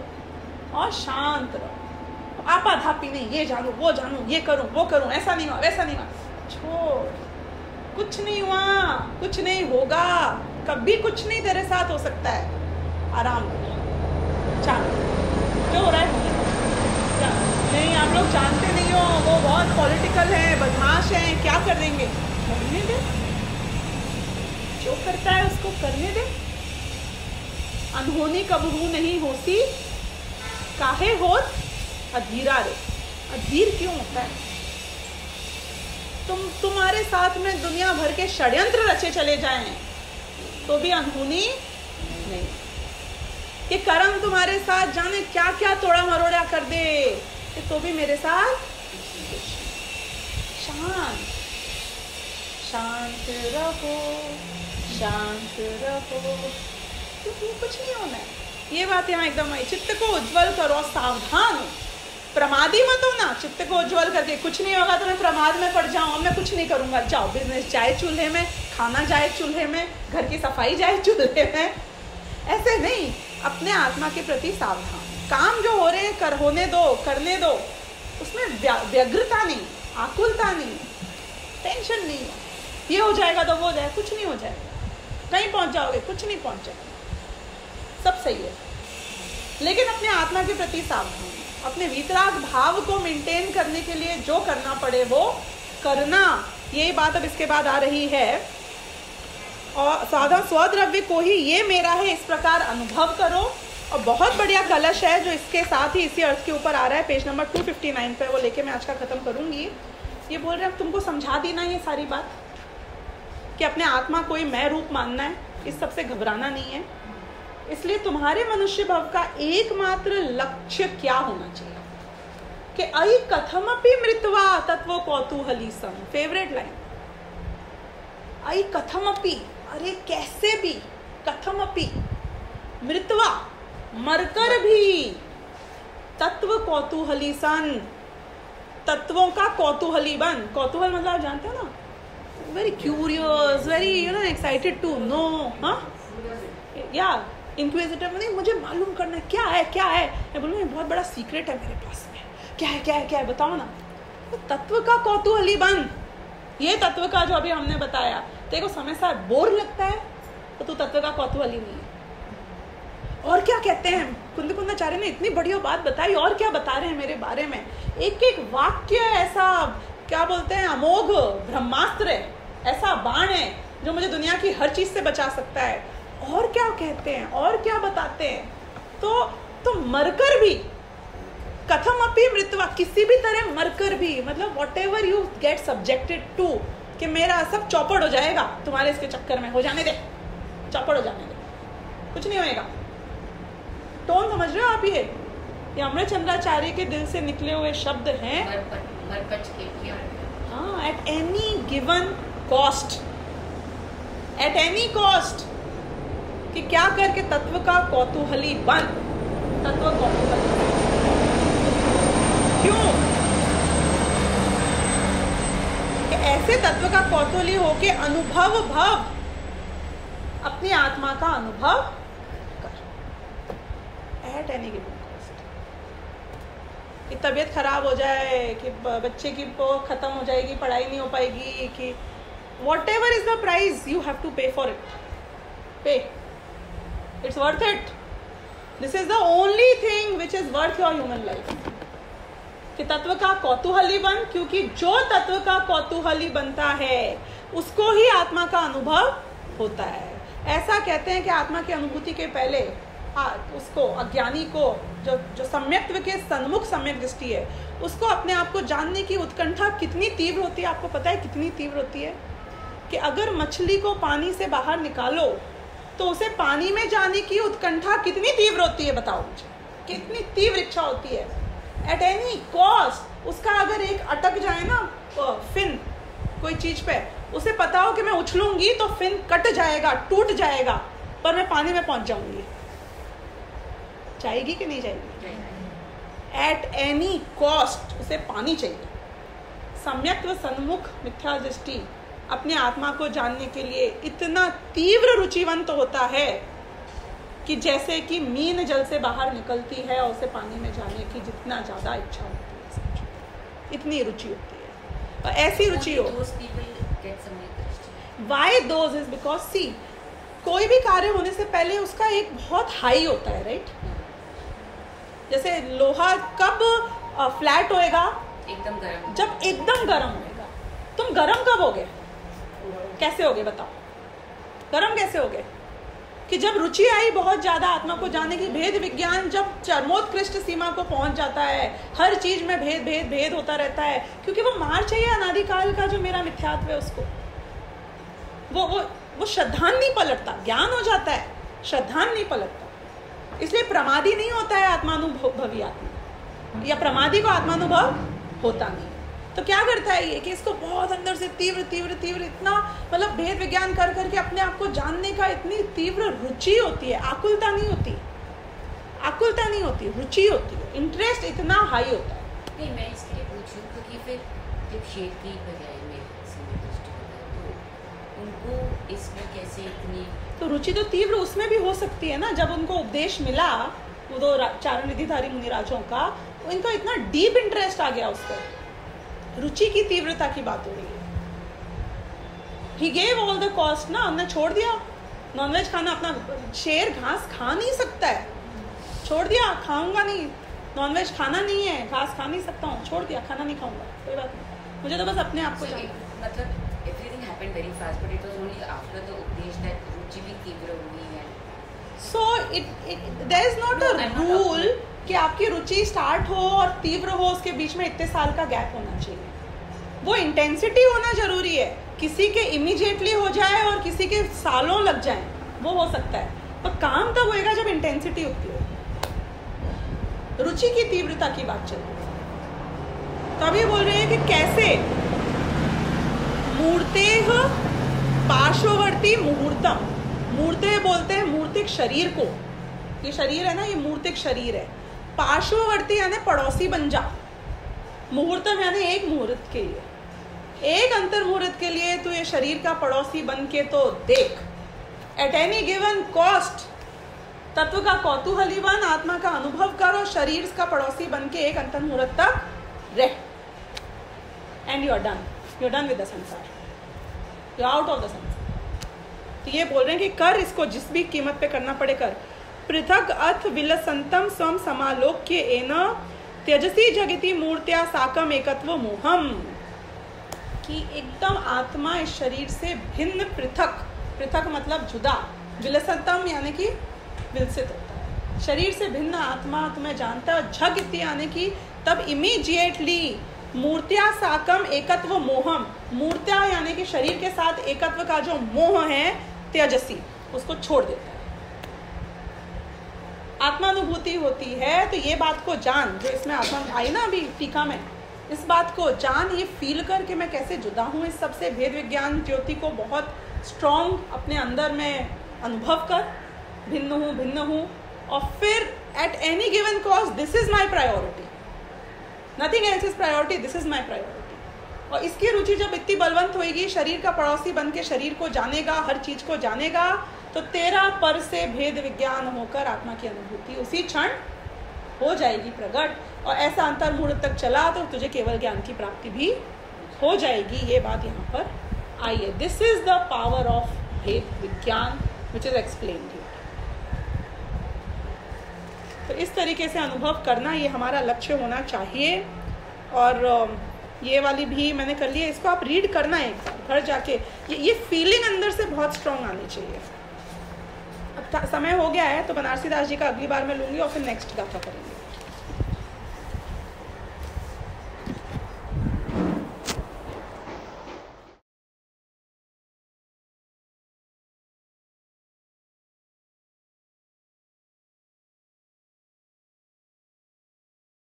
और शांत रहो। आपाधापी नहीं, ये जानू, वो जानू, ये करूँ, वो करूँ, ऐसा नहीं हुआ, वैसा नहीं हुआ। छोड़। कुछ नहीं हुआ, कुछ नहीं होगा। कभी कुछ नहीं तेरे साथ हो सकता है। आराम करो। जो हो रहा है नहीं, आप लोग जानते हो वो बहुत पॉलिटिकल है, बदमाश है, क्या कर देंगे? करने दे? जो करता है उसको करने दे? अनहोनी कबहू नहीं होती? काहे होत? अधीरा रे। अधीर क्यों होता है? तुम, तुम्हारे साथ में दुनिया भर के षड्यंत्र रचे चले जाएँ तो भी अनहोनी नहीं। कि कर्म तुम्हारे साथ जाने क्या क्या तोड़ा मरोड़ा कर दे तो भी मेरे साथ शांत। शांत रहो शांत रहो। क्योंकि कुछ नहीं होना है। ये बात यहाँ एकदम आई। चित्त को उज्जवल करो, सावधान हो। प्रमादी मत हो ना चित्त को उज्जवल करके कुछ नहीं होगा तो मैं प्रमाद में पड़ जाऊँ मैं कुछ नहीं करूँगा। जाओ बिज़नेस जाए चूल्हे में, खाना जाए चूल्हे में, घर की सफ़ाई जाए चूल्हे में। ऐसे नहीं। अपने आत्मा के प्रति सावधान। काम जो हो रहे हैं, कर होने दो, करने दो। उसमें व्यग्रता नहीं। आकुलता नहीं टेंशन नहीं ये हो जाएगा तो वो हो जाएगा कुछ नहीं हो जाएगा। कहीं पहुँच जाओगे, कुछ नहीं पहुँच जाएगा। सब सही है। लेकिन अपने आत्मा के प्रति सावधान अपने वितराग भाव को मेंटेन करने के लिए जो करना पड़े वो करना। यही बात अब इसके बाद आ रही है। और साधा स्वद्रव्य को ही ये मेरा है, इस प्रकार अनुभव करो। और बहुत बढ़िया कलश है जो इसके साथ ही इसी अर्थ के ऊपर आ रहा है। पेज नंबर 259 पे वो लेके मैं आज का ख़त्म करूँगी। ये बोल रहे हैं तुमको समझा दी ना ये सारी बात कि अपने आत्मा कोई मैं रूप मानना है। इस सबसे घबराना नहीं है। इसलिए तुम्हारे मनुष्य भव का एकमात्र लक्ष्य क्या होना चाहिए? कि अई कथमपि मृतवा तत्व कौतूहली सम। फेवरेट लाइन आई कथमपि अरे कैसे भी कथमपि मृतवा मरकर भी तत्व कौतूहली सन। तत्वों का कौतूहली बन। कौतूहल मतलब आप जानते हो ना? Very curious very you know excited to know हाँ? या इंक्विजिटिव नहीं, मुझे मालूम करना है, क्या है क्या है? मैं बोलूँ बहुत बड़ा सीक्रेट है मेरे पास में। क्या है क्या है क्या है, बताओ ना। तो तत्व का कौतूहली बन। ये तत्व का जो अभी हमने बताया तेरे को समय साथ बोर लगता है तो तू तत्व का कौतूहली नहीं और क्या कहते हैं? कुंद कुंदाचार्य ने इतनी बढ़िया बात बताई, और क्या बता रहे हैं मेरे बारे में? एक एक वाक्य ऐसा, क्या बोलते हैं, अमोघ, ब्रह्मास्त्र है, ऐसा बाण है जो मुझे दुनिया की हर चीज़ से बचा सकता है। और क्या कहते हैं, और क्या बताते हैं? तो तो मरकर भी, कथम अपी मृत्यु किसी भी तरह मरकर भी मतलब whatever you get subjected to कि मेरा सब चौपड़ हो जाएगा तुम्हारे इसके चक्कर में, हो जाने दे, चौपड़ हो जाने दे, कुछ नहीं होएगा। टोन समझ रहे हो आप ये? ये अमृत चंद्राचार्य के दिल से निकले हुए शब्द हैं। हाँ at any given cost at any cost कि क्या करके तत्व का कौतूहली बन तत्व कौतूहली क्यों? कि ऐसे तत्व का कौतूहली होके अनुभव भव अपनी आत्मा का अनुभव एट एनी गिवन कॉस्ट कि तबीयत खराब हो जाए, कि बच्चे की वो खत्म हो जाएगी, पढ़ाई नहीं हो पाएगी, कि whatever is the price you have to pay for it pay it's worth it this is the only thing which is worth your human life कि तत्व का कौतूहली बन, क्योंकि जो तत्व का कौतूहली बनता है, उसको ही आत्मा का अनुभव होता है। ऐसा कहते हैं कि आत्मा की अनुभूति के पहले उसको, अज्ञानी को, जो जो सम्यक्त्व के सन्मुख, सम्यक दृष्टि है, उसको अपने आप को जानने की उत्कंठा कितनी तीव्र होती है? आपको पता है कितनी तीव्र होती है? कि अगर मछली को पानी से बाहर निकालो तो उसे पानी में जाने की उत्कंठा कितनी तीव्र होती है बताओ मुझे? कितनी तीव्र इच्छा होती है? एट एनी कॉस्ट उसका अगर एक अटक जाए ना तो फिन, कोई चीज़ पे, उसे पता हो कि मैं उछलूँगी तो फिन कट जाएगा, टूट जाएगा, पर मैं पानी में पहुँच जाऊँगी। जाएगी कि नहीं जाएगी? एट एनी कॉस्ट उसे पानी चाहिए। सम्यक्त्व सन्मुख मिथ्या दृष्टि अपने आत्मा को जानने के लिए इतना तीव्र रुचिवंत होता है कि जैसे कि मीन जल से बाहर निकलती है और उसे पानी में जाने की जितना ज़्यादा इच्छा होती है इतनी रुचि होती है। और ऐसी रुचि हो why those is because see कोई भी कार्य होने से पहले उसका एक बहुत हाई होता है राइट जैसे लोहा कब फ्लैट होएगा? एकदम गर्म जब एकदम गर्म होएगा। तुम गर्म कब होगे? कैसे होगे बताओ? गर्म कैसे होगे? कि जब रुचि आई बहुत ज़्यादा आत्मा को जानने की भेद विज्ञान जब चरमोत्कृष्ट सीमा को पहुँच जाता है हर चीज़ में भेद भेद भेद होता रहता है क्योंकि वो मार चाहिए अनादिकाल का जो मेरा मिथ्यात्व है उसको। वो वो वो श्रद्धान नहीं पलटता ज्ञान हो जाता है श्रद्धान नहीं पलटता। इसलिए प्रमादी नहीं होता है आत्मानुभवी आत्मा या प्रमादी को आत्मानुभव होता नहीं। तो क्या करता है ये कि इसको बहुत अंदर से तीव्र तीव्र तीव्र इतना मतलब भेद विज्ञान कर, करके अपने आप को जानने का इतनी तीव्र रुचि होती है। आकुलता नहीं होती। आकुलता नहीं होती, रुचि होती है। इंटरेस्ट इतना हाई होता है। नहीं, मैं इसके लिए रही क्योंकि फिर जब शेर की पर्याय में तो उनको इसमें कैसे इतनी तो रुचि तो तीव्र उसमें भी हो सकती है ना जब उनको उपदेश मिला वो दो चारण निधिधारी मुनिराजों का उनका इतना डीप इंटरेस्ट आ गया उस पर। रुचि की तीव्रता की बात हो रही है। He gave all the cost ना हमने छोड़ दिया। नॉनवेज खाना अपना शेर घास खा नहीं सकता है। छोड़ दिया खाऊँगा नहीं। नॉनवेज खाना नहीं है घास खा नहीं सकता हूँ। छोड़ दिया खाना नहीं खाऊँगा। कोई बात नहीं। मुझे तो बस अपने आप को So, मतलब everything happened very fast but it was only after the उपदेश दैट रुचि भी तीव्र हुई है so it there is not a rule कि आपकी रुचि स्टार्ट हो और तीव्र हो उसके बीच में इतने साल का गैप होना चाहिए। वो इंटेंसिटी होना ज़रूरी है। किसी के इमीडिएटली हो जाए और किसी के सालों लग जाए वो हो सकता है। पर काम तब होएगा जब इंटेंसिटी होती हो। रुचि की तीव्रता की बात चल रही है। तो अभी बोल रहे हैं कि कैसे? मूर्ते पार्श्ववर्ती मुहूर्तम। मूर्ते बोलते हैं मूर्तिक शरीर को। ये शरीर है ना, ये मूर्तिक शरीर है। पार्श्ववर्ती यानी पड़ोसी बन जा। मुहूर्तम यानी एक मुहूर्त के लिए। एक अंतर मुहूर्त के लिए तू ये शरीर का पड़ोसी बन के तो देख। एट एनी गिवन कॉस्ट तत्व का कौतूहली बन, आत्मा का अनुभव कर और शरीर का पड़ोसी बन के एक अंतर मुहूर्त तक रह। And you are done you are done with the संसार यू आउट ऑफ़ द संसार तो ये बोल रहे हैं कि कर इसको जिस भी कीमत पे करना पड़े कर। पृथक अथ विलसंतम स्वम समालोक्य एन त्यजसी जगति मूर्त्या साकम एकत्व मोहम। कि एकदम आत्मा इस शरीर से भिन्न पृथक पृथक मतलब जुदा। विलसंतम यानी कि विलसित होता है। शरीर से भिन्न आत्मा तुम्हें जानता है। और झग इति यानी कि तब इमीजिएटली मूर्तिया साकम एकत्व मोहम। मूर्तिया यानी कि शरीर के साथ एकत्व का जो मोह है तेजसी उसको छोड़ देता है। आत्मानुभूति होती है तो ये बात को जान, जो इसमें आत्मा आई ना अभी टीका में, इस बात को जान, ये फील कर कि मैं कैसे जुदा हूँ, इस सबसे भेद विज्ञान ज्योति को बहुत स्ट्रॉन्ग अपने अंदर में अनुभव कर, भिन्न हूँ भिन्न हूँ, और फिर at any given cause this is my priority nothing else is priority this is my priority और इसकी रुचि जब इतनी बलवंत होगी शरीर का पड़ोसी बन के शरीर को जानेगा, हर चीज़ को जानेगा तो तेरा पर से भेद विज्ञान होकर आत्मा की अनुभूति उसी क्षण हो जाएगी प्रकट और ऐसा अंतर मुहूर्त तक चला तो तुझे केवल ज्ञान की प्राप्ति भी हो जाएगी। ये बात यहाँ पर आई है। This is the power of भेद विज्ञान विच इज़ एक्सप्लेन तो इस तरीके से अनुभव करना, ये हमारा लक्ष्य होना चाहिए। और ये वाली भी मैंने कर ली है। इसको आप रीड करना है एक बार, घर जाके। ये ये फीलिंग अंदर से बहुत स्ट्रांग आनी चाहिए। अब समय हो गया है तो बनारसी दास जी का अगली बार मैं लूँगी और फिर नेक्स्ट गाथा करेंगे।